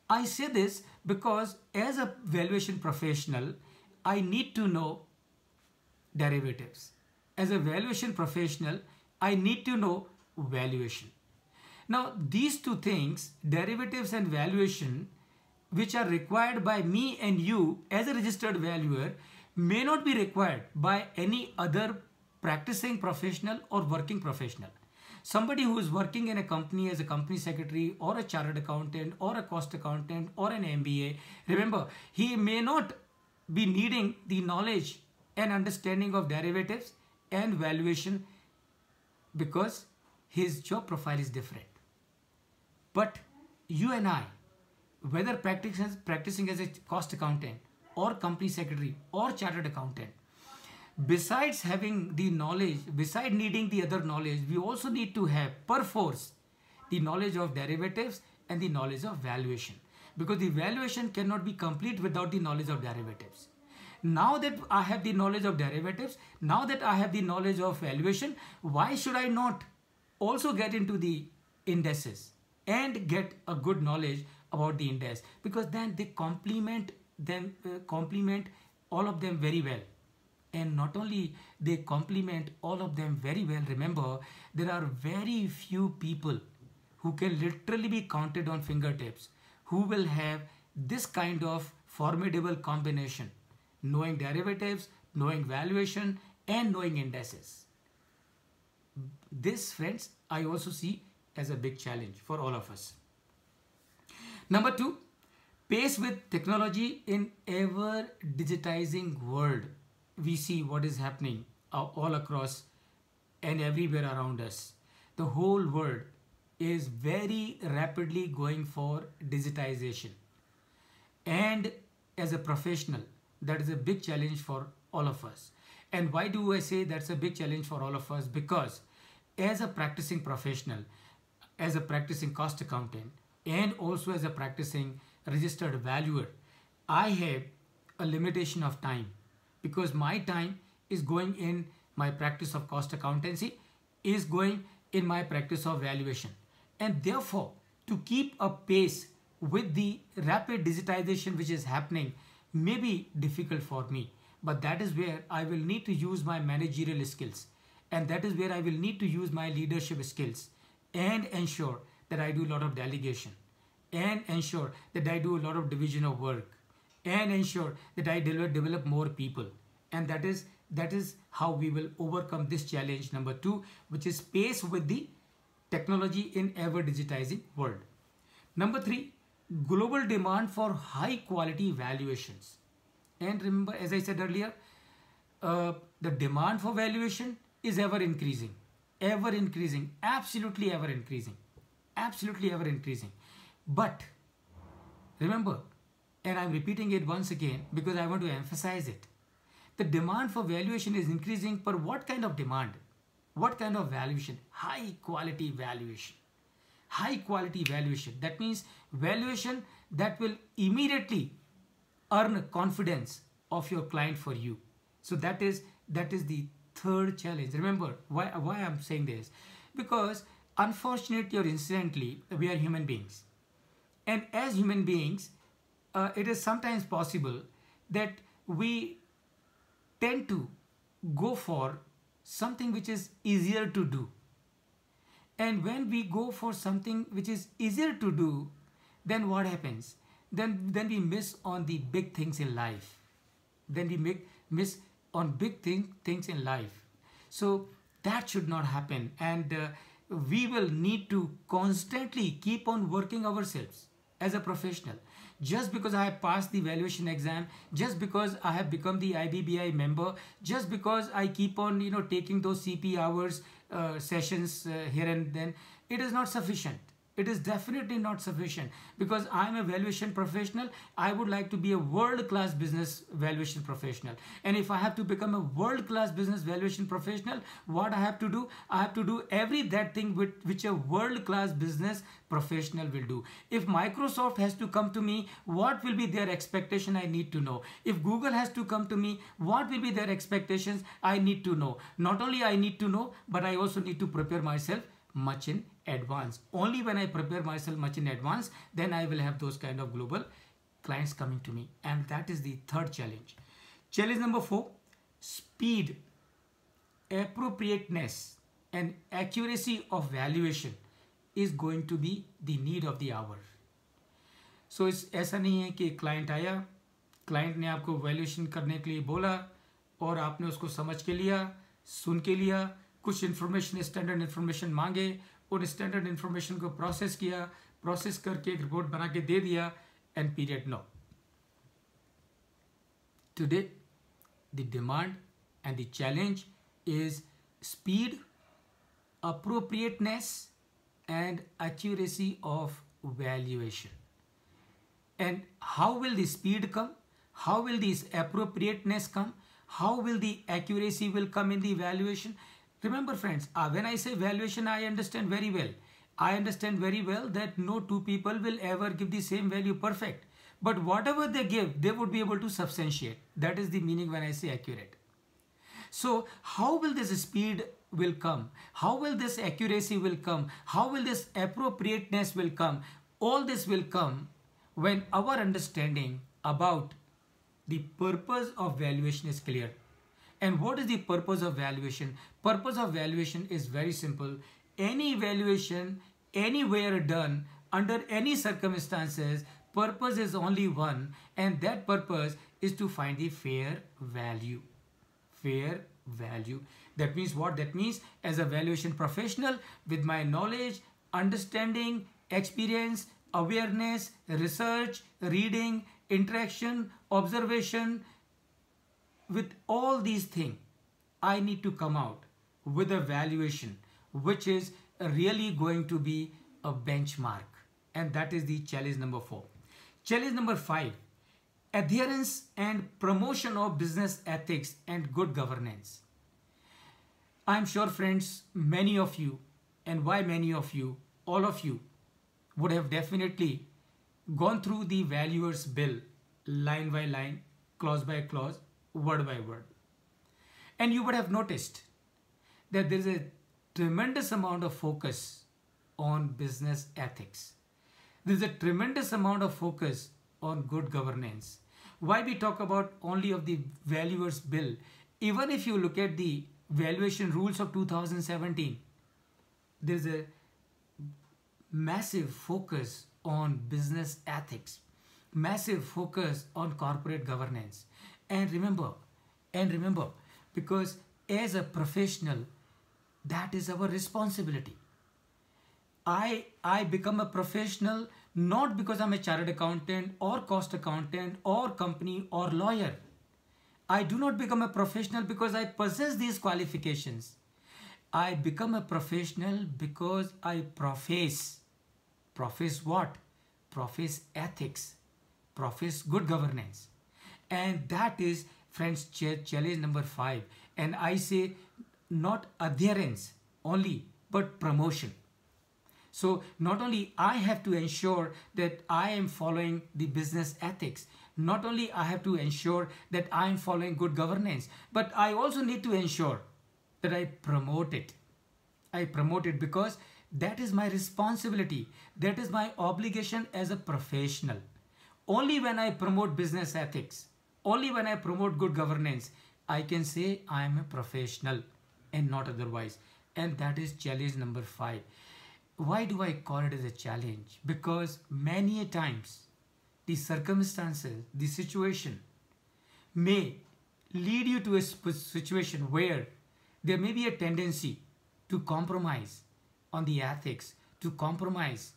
Speaker 1: I say this because as a valuation professional, I need to know derivatives. As a valuation professional, I need to know valuation. Now these two things, derivatives and valuation, which are required by me and you as a registered valuer may not be required by any other practicing professional or working professional. Somebody who is working in a company as a company secretary or a chartered accountant or a cost accountant or an MBA, remember, he may not be needing the knowledge and understanding of derivatives and valuation because his job profile is different. But you and I, whether practicing as a cost accountant or company secretary or chartered accountant, besides having the knowledge, beside needing the other knowledge, we also need to have perforce the knowledge of derivatives and the knowledge of valuation because the valuation cannot be complete without the knowledge of derivatives. Now that I have the knowledge of derivatives, now that I have the knowledge of valuation, why should I not also get into the Ind ASs and get a good knowledge about the Ind AS because then they complement them uh, complement all of them very well. And not only they complement all of them very well remember there are very few people who can literally be counted on fingertips who will have this kind of formidable combination knowing derivatives knowing valuation and knowing Ind ASs. This friends i also see as a big challenge for all of us. Number two pace with technology in ever digitizing world. We see what is happening uh, all across and everywhere around us. The whole world is very rapidly going for digitization. And as a professional that is a big challenge for all of us. And why do i say that's a big challenge for all of us? Because as a practicing professional as a practicing cost accountant and also as a practicing registered valuer i have a limitation of time because my time is going in my practice of cost accountancy is going in my practice of valuation. And therefore to keep a pace with the rapid digitization which is happening may be difficult for me. But that is where I will need to use my managerial skills. And that is where I will need to use my leadership skills and ensure that I do a lot of delegation and ensure that I do a lot of division of work and ensure that I develop, more people. And that is that is how we will overcome this challenge number two which is pace with the technology in ever digitizing world. Number three global demand for high quality valuations. And remember as i said earlier uh, the demand for valuation is ever increasing ever increasing absolutely ever increasing absolutely ever increasing. But remember and i'm repeating it once again because i want to emphasize it. The demand for valuation is increasing but what kind of demand? What kind of valuation? High quality valuation. High quality valuation. That means valuation that will immediately earn confidence of your client for you. So that is that is the third challenge remember why why i'm saying this because unfortunately or incidentally we are human beings and as human beings uh, it is sometimes possible that we tend to go for something which is easier to do and when we go for something which is easier to do, then what happens? Then, then we miss on the big things in life. Then we make, miss on big thing, things in life. So that should not happen. And uh, we will need to constantly keep on working ourselves as a professional. Just because I have passed the valuation exam, just because I have become the IBBI member, just because I keep on, you know, taking those CP hours, uh, sessions uh, here and then, it is not sufficient. It is definitely not sufficient because I'm a valuation professional. I would like to be a world-class business valuation professional. And if I have to become a world-class business valuation professional, what I have to do? I have to do every that thing with, which a world-class business professional will do. If Microsoft has to come to me, what will be their expectation? I need to know. If Google has to come to me, what will be their expectations? I need to know. Not only I need to know, but I also need to prepare myself much in advance. Only when I prepare myself much in advance, then I will have those kind of global clients coming to me. And that is the third challenge. Challenge number four, speed, appropriateness and accuracy of valuation is going to be the need of the hour. So इस ऐसा नहीं है कि client आया client ने आपको valuation करने के लिए बोला और आपने उसको समझ के लिया सुन के लिया कुछ इन्फॉर्मेशन स्टैंडर्ड इन्फॉर्मेशन मांगे उन स्टैंडर्ड इंफॉर्मेशन को प्रोसेस किया प्रोसेस करके एक रिपोर्ट बना के दे दिया and period no today the demand and the challenge is speed appropriateness and accuracy of valuation and how will the speed come how will this appropriateness come how will the accuracy will come in valuation Remember friends, uh, when I say valuation, I understand very well. I understand very well that no two people will ever give the same value perfect. But whatever they give, they would be able to substantiate. That is the meaning when I say accurate. So how will this speed will come? How will this accuracy will come? How will this appropriateness will come? All this will come when our understanding about the purpose of valuation is clear And what is the purpose of valuation? Purpose of valuation is very simple. Any valuation anywhere done under any circumstances purpose is only one and that purpose is to find the fair value fair value that means what that means as a valuation professional with my knowledge understanding experience awareness research reading interaction observation with all these things i need to come out with a valuation which is really going to be a benchmark. And that is the challenge number 4 challenge number 5 adherence and promotion of business ethics and good governance. I'm sure friends many of you and why many of you all of you would have definitely gone through the valuers bill line by line clause by clause word by word and you would have noticed that there is a tremendous amount of focus on business ethics. There's a tremendous amount of focus on good governance. Why we talk about only of the valuers bill, even if you look at the valuation rules of 2017, there's a massive focus on business ethics, massive focus on corporate governance. And remember, and remember, because as a professional, that is our responsibility. I, I become a professional not because I'm a chartered accountant or cost accountant or company or lawyer. I do not become a professional because I possess these qualifications. I become a professional because I profess. Profess what? Profess ethics. Profess good governance. And that is, friends, challenge number five. And I say not adherence only, but promotion. So not only I have to ensure that I am following the business ethics, not only I have to ensure that I am following good governance, but I also need to ensure that I promote it. I promote it because that is my responsibility. That is my obligation as a professional. Only when I promote business ethics, only when I promote good governance, I can say I am a professional and not otherwise. And that is challenge number five why do I call it as a challenge? Because many a times the circumstances, the situation may lead you to a situation where there may be a tendency to compromise on the ethics, to compromise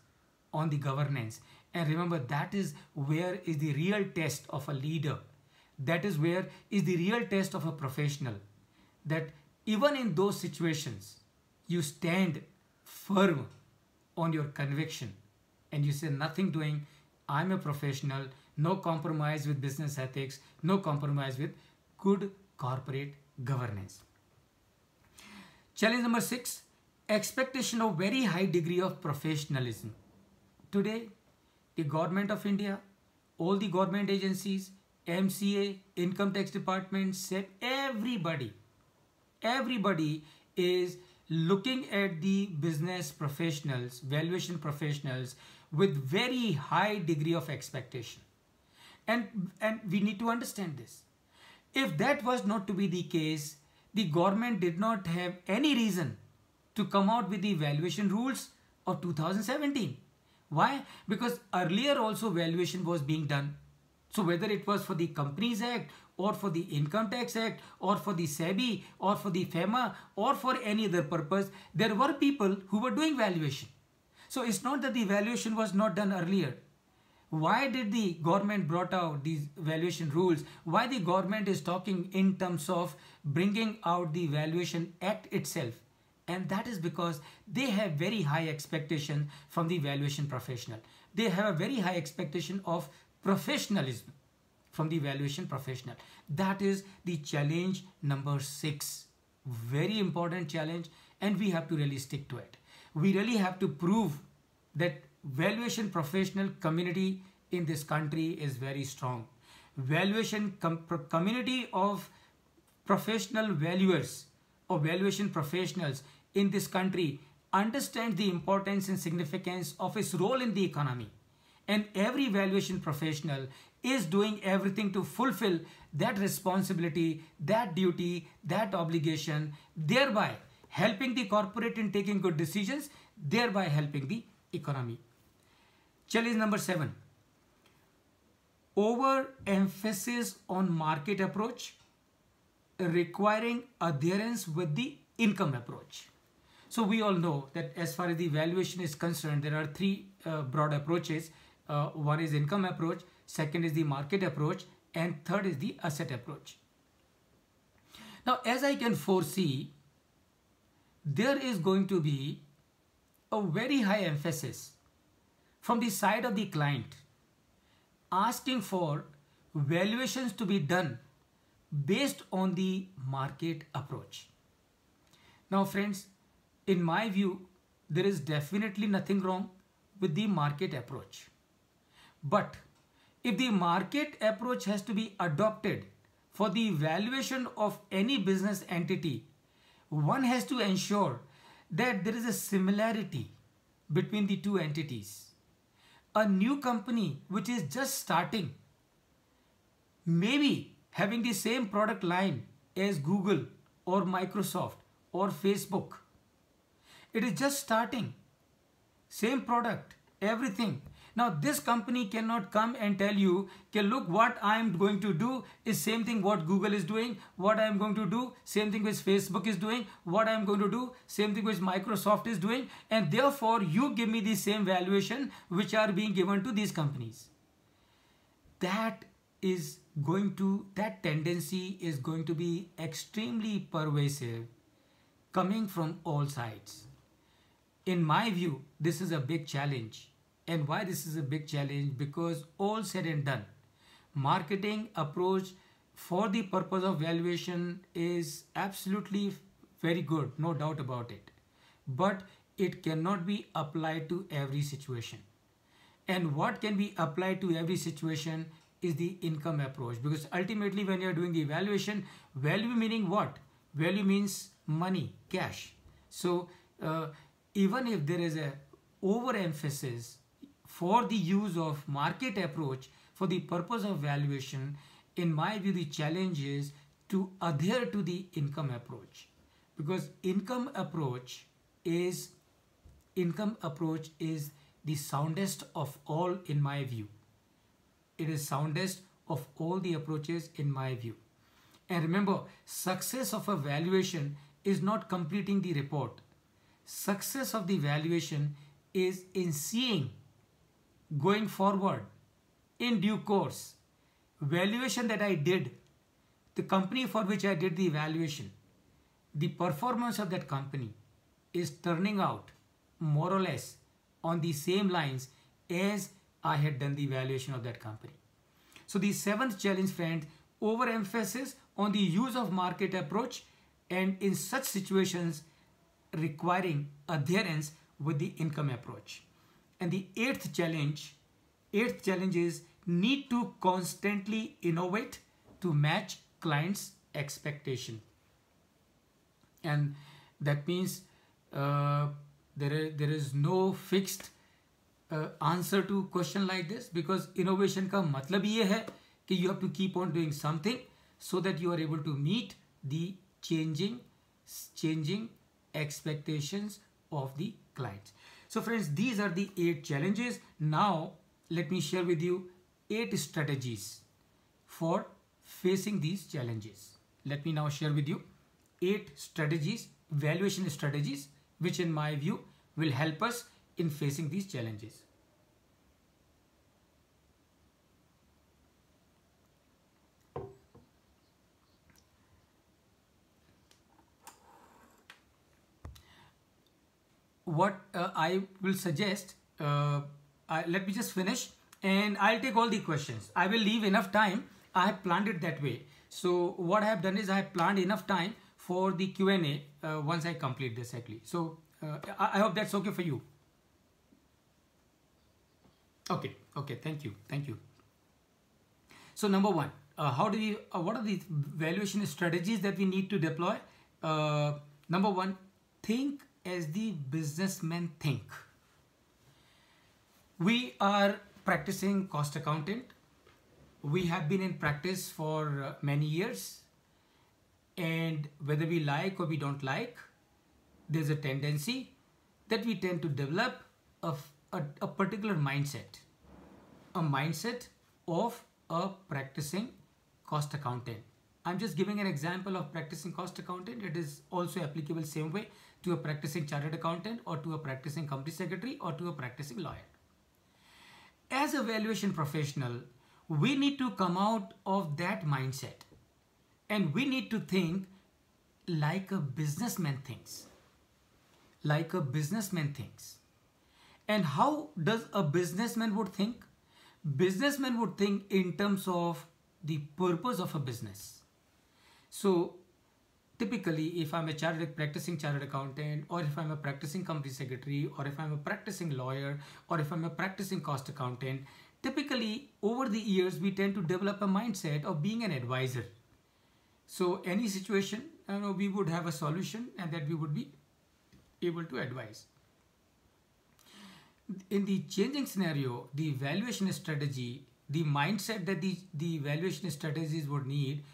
Speaker 1: on the governance. And remember, that is where is the real test of a leader. That is where is the real test of a professional. That even in those situations, you stand firm on your conviction and you say nothing doing, I'm a professional, no compromise with business ethics, no compromise with good corporate governance. Challenge number six, expectation of very high degree of professionalism. Today, the government of India, all the government agencies, MCA, income tax department, SEBI, everybody, everybody is looking at the business professionals, valuation professionals with very high degree of expectation. And, and we need to understand this. If that was not to be the case, the government did not have any reason to come out with the valuation rules of 2017. Why? Because earlier also valuation was being done. So whether it was for the Companies Act or for the Income Tax Act or for the SEBI or for the FEMA or for any other purpose, there were people who were doing valuation. So it's not that the valuation was not done earlier. Why did the government brought out these valuation rules? Why the government is talking in terms of bringing out the valuation act itself? And that is because they have very high expectation from the valuation professional. They have a very high expectation of professionalism from the valuation professional. That is the challenge number six. Very important challenge and we have to really stick to it. We really have to prove that valuation professional community in this country is very strong. Valuation com community of professional valuers or valuation professionals in this country understand the importance and significance of its role in the economy and every valuation professional is doing everything to fulfill that responsibility, that duty, that obligation, thereby helping the corporate in taking good decisions, thereby helping the economy. Challenge number seven. Overemphasis on market approach requiring adherence with the income approach. So we all know that as far as the valuation is concerned, there are three uh, broad approaches. Uh, one is income approach, second is the market approach, and third is the asset approach. Now, as I can foresee, there is going to be a very high emphasis from the side of the client asking for valuations to be done based on the market approach. Now friends, in my view, there is definitely nothing wrong with the market approach. But if the market approach has to be adopted for the valuation of any business entity, one has to ensure that there is a similarity between the two entities. A new company which is just starting, maybe having the same product line as Google or Microsoft or Facebook. It is just starting. Same product, everything. Now this company cannot come and tell you, okay, look what I am going to do is same thing what Google is doing, what I am going to do, same thing which Facebook is doing, what I am going to do, same thing which Microsoft is doing and therefore you give me the same valuation which are being given to these companies. That is going to, that tendency is going to be extremely pervasive coming from all sides. In my view, this is a big challenge and why this is a big challenge? Because all said and done marketing approach for the purpose of valuation is absolutely very good no doubt about it. But it cannot be applied to every situation. And what can be applied to every situation is the income approach. Because ultimately when you're doing the evaluation value meaning what? Value means money cash. So uh, even if there is a overemphasis for the use of market approach for the purpose of valuation, in my view, the challenge is to adhere to the income approach because income approach is income approach is the soundest of all in my view. It is soundest of all the approaches in my view. And remember, success of a valuation is not completing the report. Success of the valuation is in seeing going forward in due course valuation that I did the company for which I did the evaluation the performance of that company is turning out more or less on the same lines as I had done the evaluation of that company. So the seventh challenge friends overemphasis on the use of market approach and in such situations requiring adherence with the income approach. And the eighth challenge, eighth challenge is need to constantly innovate to match clients' expectation. And that means uh, there, is, there is no fixed uh, answer to question like this because innovation का मतलब ये है कि you have to keep on doing something so that you are able to meet the changing changing expectations of the clients. So friends, these are the eight challenges. Now, let me share with you eight strategies for facing these challenges. Let me now share with you eight strategies, valuation strategies, which in my view will help us in facing these challenges. What uh, I will suggest, uh, I, let me just finish and I'll take all the questions. I will leave enough time. I have planned it that way. So what I have done is I have planned enough time for the Q&A uh, once I complete this actually. So uh, I, I hope that's okay for you. Okay, okay, thank you, thank you. So number one, uh, how do we, uh, what are the valuation strategies that we need to deploy? Uh, number one, think as the businessmen think. We are practicing cost accountant. we have been in practice for uh, many years. And whether we like or we don't like there's a tendency that we tend to develop a, a, a particular mindset. A mindset of a practicing cost accountant. I'm just giving an example of practicing cost accountant. It is also applicable same way to a practicing chartered accountant or to a practicing company secretary or to a practicing lawyer. As a valuation professional we need to come out of that mindset. And we need to think like a businessman thinks. Like a businessman thinks. And how does a businessman would think? Businessman would think in terms of the purpose of a business. So typically if i'm a chartered practicing chartered accountant or if i'm a practicing company secretary or if i'm a practicing lawyer or if i'm a practicing cost accountant typically over the years we tend to develop a mindset of being an advisor. So any situation you know, we would have a solution and that we would be able to advise. In the changing scenario the valuation strategy the mindset that the, the valuation strategies would need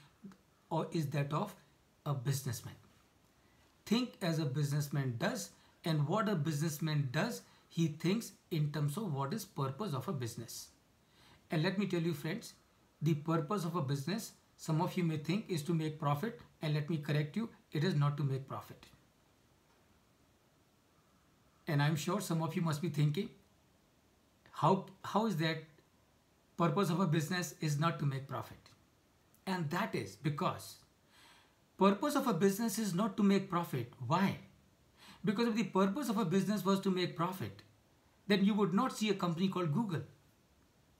Speaker 1: or is that of a businessman think as a businessman does and what a businessman does he thinks in terms of what is purpose of a business and let me tell you friends, the purpose of a business, some of you may think is to make profit and let me correct you, it is not to make profit. And I'm sure some of you must be thinking, how, how is that purpose of a business is not to make profit? And that is because purpose of a business is not to make profit. Why? Because if the purpose of a business was to make profit, then you would not see a company called Google.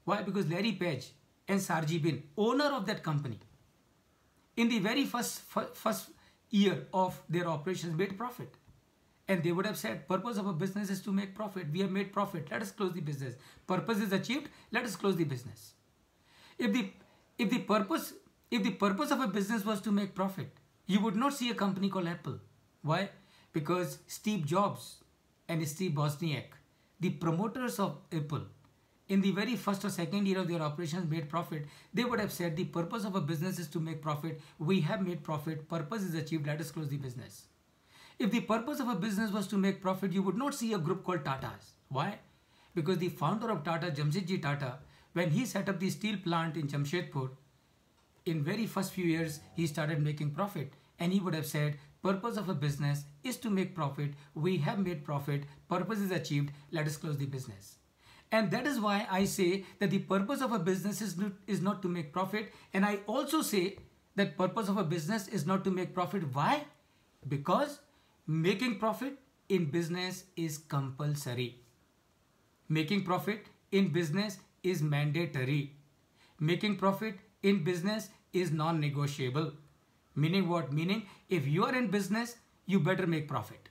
Speaker 1: Why? Because Larry Page and Sergey Brin, owner of that company, in the very first, first year of their operations made profit. And they would have said, purpose of a business is to make profit. We have made profit. Let us close the business. Purpose is achieved. Let us close the business. If the, if the purpose, if the purpose of a business was to make profit, you would not see a company called Apple. Why? Because Steve Jobs and Steve Wozniak, the promoters of Apple, in the very first or second year of their operations made profit, they would have said the purpose of a business is to make profit. We have made profit. Purpose is achieved. Let us close the business. If the purpose of a business was to make profit, you would not see a group called Tatas. Why? Because the founder of Tata, Jamshedji Tata, when he set up the steel plant in Jamshedpur, in very first few years, he started making profit. And he would have said, purpose of a business is to make profit. We have made profit. Purpose is achieved. Let us close the business. And that is why I say that the purpose of a business is not, is not to make profit. And I also say that purpose of a business is not to make profit. Why? Because making profit in business is compulsory. Making profit in business is mandatory. Making profit in business is non-negotiable. Meaning what? Meaning if you are in business, you better make profit.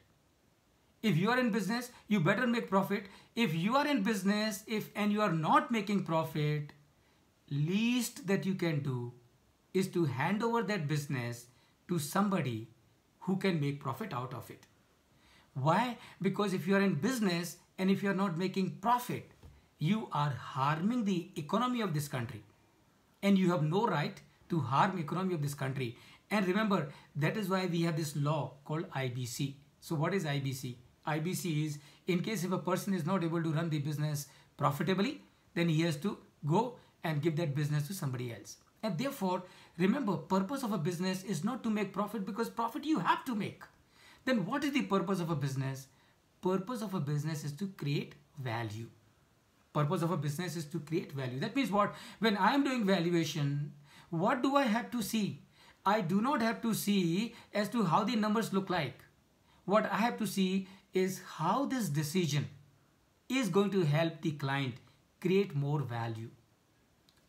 Speaker 1: If you are in business, you better make profit. If you are in business, if and you are not making profit, least that you can do is to hand over that business to somebody who can make profit out of it. Why? Because if you are in business and if you are not making profit, you are harming the economy of this country. And you have no right to harm economy of this country. And remember, that is why we have this law called IBC. So what is IBC? IBC is in case if a person is not able to run the business profitably, then he has to go and give that business to somebody else. And therefore, remember, purpose of a business is not to make profit because profit you have to make. Then what is the purpose of a business? Purpose of a business is to create value. Purpose of a business is to create value. That means what? When I am doing valuation, what do I have to see? I do not have to see as to how the numbers look like. What I have to see is how this decision is going to help the client create more value.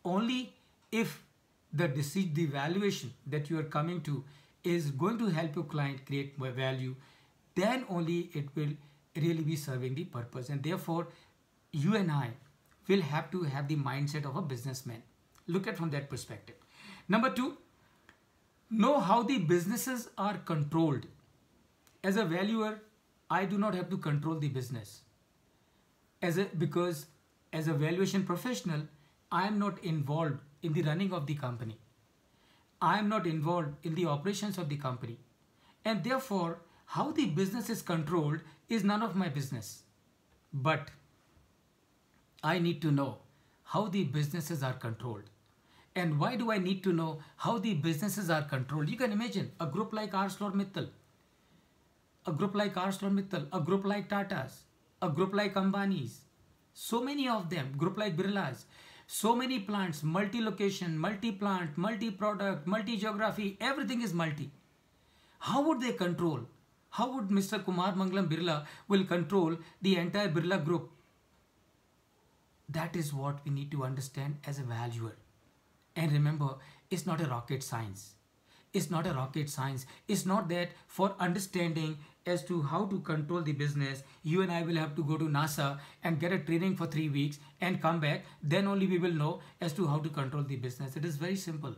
Speaker 1: Only if the decision, the valuation that you are coming to is going to help your client create more value, then only it will really be serving the purpose. And therefore, you and I will have to have the mindset of a businessman. Look at from that perspective. Number two, know how the businesses are controlled. As a valuer, I do not have to control the business. As a, because as a valuation professional, I am not involved in the running of the company. I am not involved in the operations of the company. And therefore, how the business is controlled is none of my business. But I need to know how the businesses are controlled. And why do I need to know how the businesses are controlled? You can imagine a group like ArcelorMittal, a group like ArcelorMittal, a group like Tata's, a group like Ambani's, so many of them, group like Birla's, so many plants, multi-location, multi-plant, multi-product, multi-geography, everything is multi. How would they control? How would Mr. Kumar Mangalam Birla will control the entire Birla group? That is what we need to understand as a valuer. And remember, it's not a rocket science. It's not a rocket science. It's not that for understanding as to how to control the business, you and I will have to go to NASA and get a training for three weeks and come back. Then only we will know as to how to control the business. It is very simple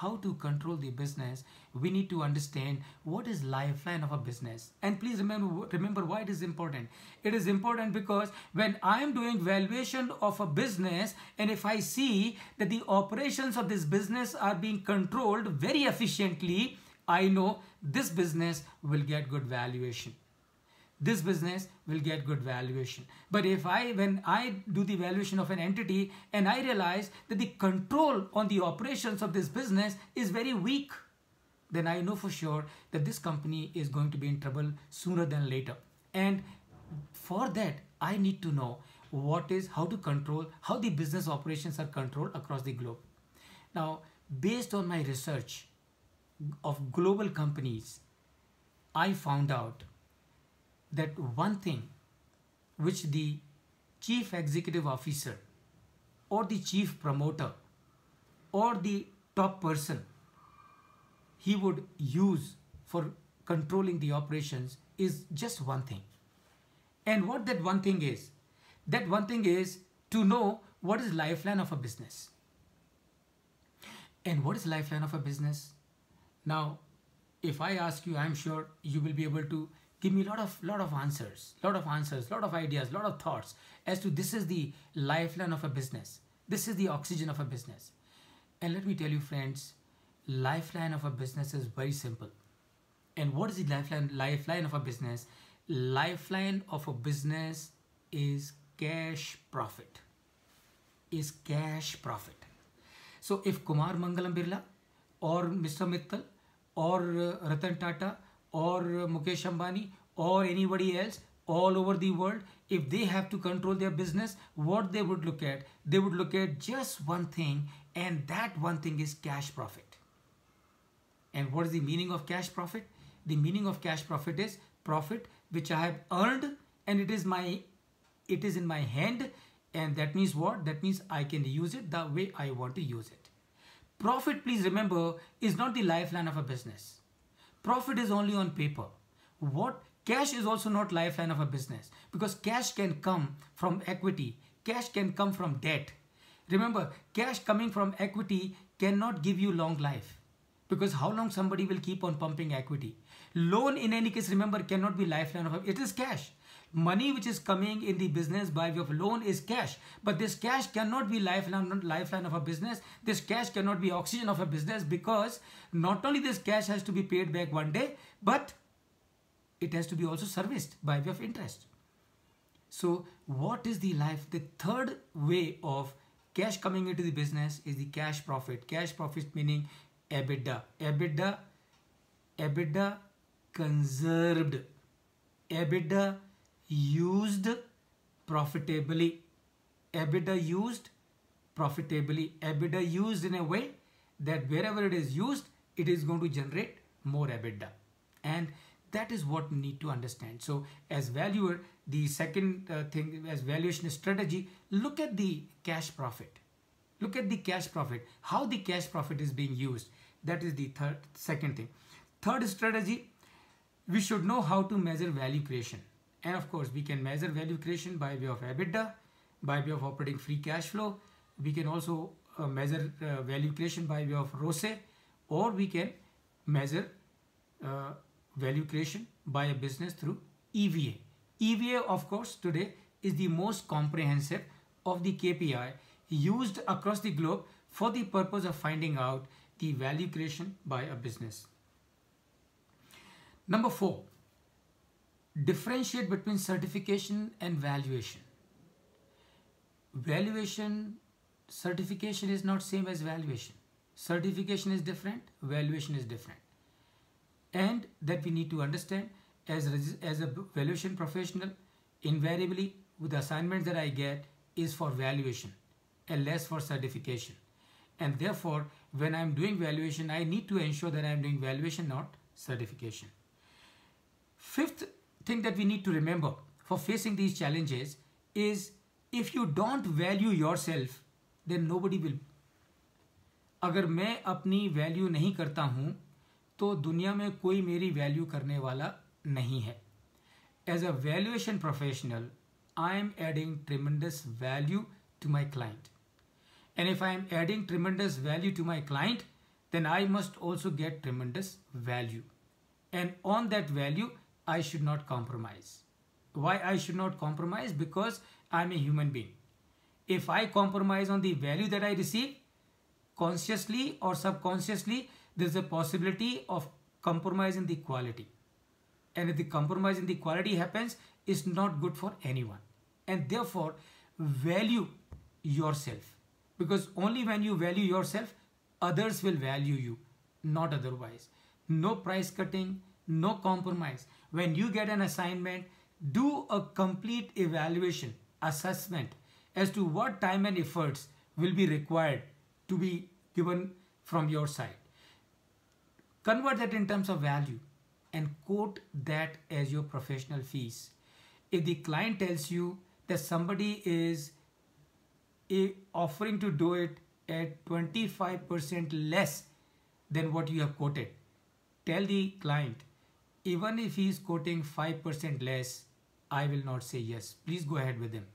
Speaker 1: how to control the business, we need to understand what is lifeline of a business. And please remember, remember why it is important. It is important because when I am doing valuation of a business and if I see that the operations of this business are being controlled very efficiently, I know this business will get good valuation this business will get good valuation. But if I, when I do the valuation of an entity and I realize that the control on the operations of this business is very weak, then I know for sure that this company is going to be in trouble sooner than later. And for that, I need to know what is, how to control, how the business operations are controlled across the globe. Now, based on my research of global companies, I found out that one thing which the chief executive officer or the chief promoter or the top person he would use for controlling the operations is just one thing. And what that one thing is, that one thing is to know what is lifeline of a business. And what is lifeline of a business? Now, if I ask you, I'm sure you will be able to give me a lot of lot of answers lot of answers lot of ideas lot of thoughts as to this is the lifeline of a business. This is the oxygen of a business. And let me tell you friends lifeline of a business is very simple. And what is the lifeline lifeline of a business? Lifeline of a business is cash profit. Is cash profit. So if kumar mangalam birla or mr mittal or uh, ratan tata or uh, Mukesh Ambani or anybody else all over the world, if they have to control their business, what they would look at? They would look at just one thing and that one thing is cash profit. And what is the meaning of cash profit? The meaning of cash profit is profit which I have earned and it is my it is in my hand and that means what? That means I can use it the way I want to use it. Profit, please remember, is not the lifeline of a business. Profit is only on paper. What cash is also not lifeline of a business because cash can come from equity. Cash can come from debt. Remember, cash coming from equity cannot give you long life because how long somebody will keep on pumping equity. Loan in any case, remember, cannot be lifeline of a, it is cash. Money which is coming in the business by way of loan is cash. But this cash cannot be lifeline, lifeline of a business. This cash cannot be oxygen of a business because not only this cash has to be paid back one day, but it has to be also serviced by way of interest. So what is the life? The third way of cash coming into the business is the cash profit. Cash profit meaning EBITDA. EBITDA, EBITDA conserved. EBITDA used profitably. EBITDA used profitably. EBITDA used in a way that wherever it is used, it is going to generate more EBITDA. And that is what we need to understand. So as valuer, the second uh, thing as valuation strategy, look at the cash profit. Look at the cash profit, how the cash profit is being used. That is the third, second thing. Third strategy, we should know how to measure value creation. And of course, we can measure value creation by way of EBITDA, by way of operating free cash flow. We can also uh, measure uh, value creation by way of ROCE, or we can measure uh, value creation by a business through EVA. EVA, of course, today is the most comprehensive of the KPI used across the globe for the purpose of finding out the value creation by a business. Number four, differentiate between certification and valuation. Valuation, certification is not same as valuation. Certification is different, valuation is different. And that we need to understand as, as a valuation professional, invariably with the assignments that I get is for valuation and less for certification. And therefore, when I'm doing valuation, I need to ensure that I'm doing valuation, not certification. Fifth thing that we need to remember for facing these challenges is if you don't value yourself, then nobody will. अगर मैं अपनी value नहीं करता हूँ तो दुनिया में कोई मेरी वैल्यू करने वाला नहीं है as a valuation professional I am adding tremendous value to my client And if I am adding tremendous value to my client, then I must also get tremendous value. And on that value, I should not compromise. Why I should not compromise? Because I'm a human being. If I compromise on the value that I receive, consciously or subconsciously, there's a possibility of compromising the quality. And if the compromise in the quality happens, it's not good for anyone. And therefore, value yourself because only when you value yourself others will value you not otherwise no price cutting no compromise when you get an assignment do a complete evaluation assessment as to what time and efforts will be required to be given from your side convert that in terms of value and quote that as your professional fees if the client tells you that somebody is eh, offering to do it at 25% less than what you have quoted. Tell the client, even if he is quoting 5% less, I will not say yes. Please go ahead with him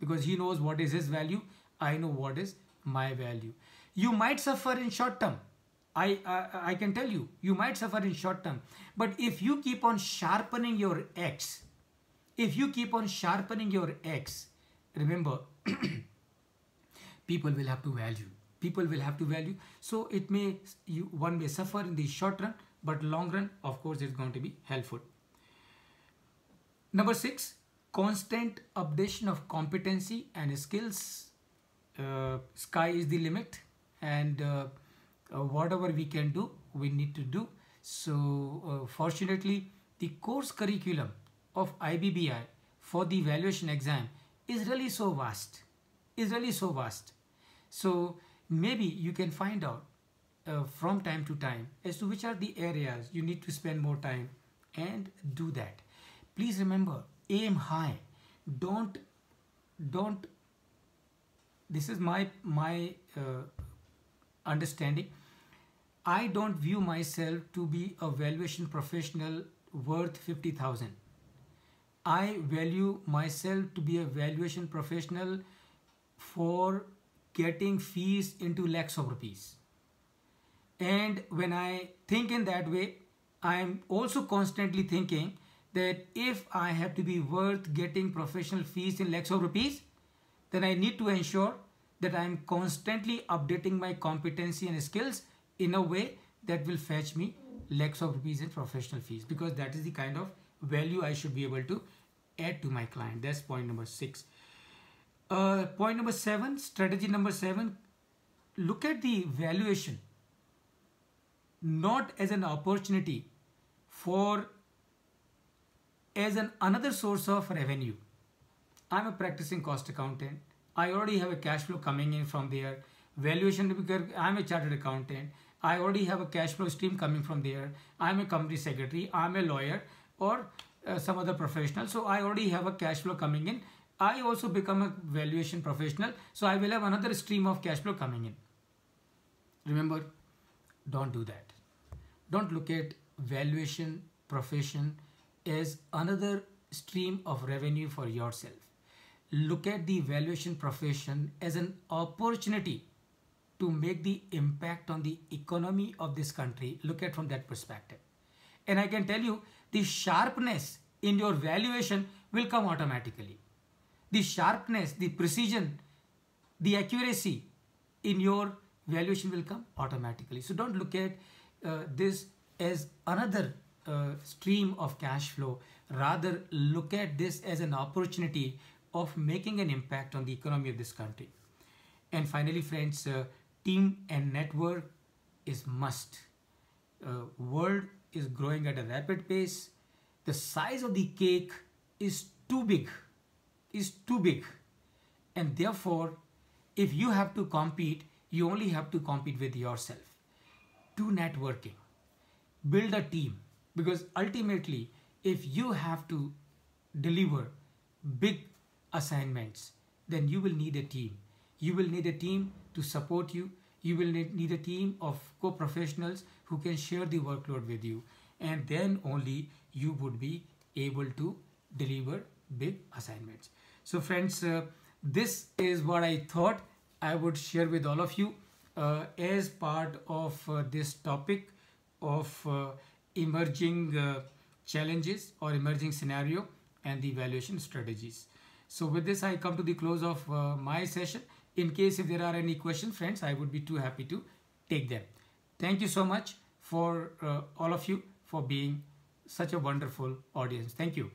Speaker 1: because he knows what is his value. I know what is my value. You might suffer in short term. I, I, I can tell you, you might suffer in short term. But if you keep on sharpening your X, if you keep on sharpening your X, remember people will have to value people will have to value so it may you one may suffer in the short run but long run of course it's going to be helpful. Number six constant updation of competency and skills. Uh, sky is the limit and uh, uh, whatever we can do we need to do. So uh, fortunately the course curriculum of IBBI for the evaluation exam is really so vast is really so vast. So maybe you can find out uh, from time to time as to which are the areas you need to spend more time and do that. Please remember, aim high. Don't, don't, this is my, my uh, understanding. I don't view myself to be a valuation professional worth 50,000. I value myself to be a valuation professional for getting fees into lakhs of rupees. And when I think in that way, I'm also constantly thinking that if I have to be worth getting professional fees in lakhs of rupees, then I need to ensure that I'm constantly updating my competency and skills in a way that will fetch me lakhs of rupees in professional fees because that is the kind of value I should be able to add to my client. That's point number six. Uh, point number seven, strategy number seven, look at the valuation not as an opportunity for as an another source of revenue. I'm a practicing cost accountant. I already have a cash flow coming in from there. Valuation I'm a chartered accountant. I already have a cash flow stream coming from there. I'm a company secretary. I'm a lawyer or uh, some other professional. So I already have a cash flow coming in. I also become a valuation professional. So I will have another stream of cash flow coming in. Remember, don't do that. Don't look at valuation profession as another stream of revenue for yourself. Look at the valuation profession as an opportunity to make the impact on the economy of this country. Look at from that perspective. And I can tell you the sharpness in your valuation will come automatically the sharpness, the precision, the accuracy in your valuation will come automatically. So don't look at uh, this as another uh, stream of cash flow. Rather, look at this as an opportunity of making an impact on the economy of this country. And finally, friends, uh, team and network is must. Uh, world is growing at a rapid pace. The size of the cake is too big, is too big. And therefore, if you have to compete, you only have to compete with yourself. Do networking, build a team, because ultimately, if you have to deliver big assignments, then you will need a team. You will need a team to support you. You will need a team of co-professionals who can share the workload with you. And then only you would be able to deliver big assignments. So friends, uh, this is what I thought I would share with all of you uh, as part of uh, this topic of uh, emerging uh, challenges or emerging scenario and the evaluation strategies. So with this, I come to the close of uh, my session. In case if there are any questions, friends, I would be too happy to take them. Thank you so much for uh, all of you for being such a wonderful audience. Thank you.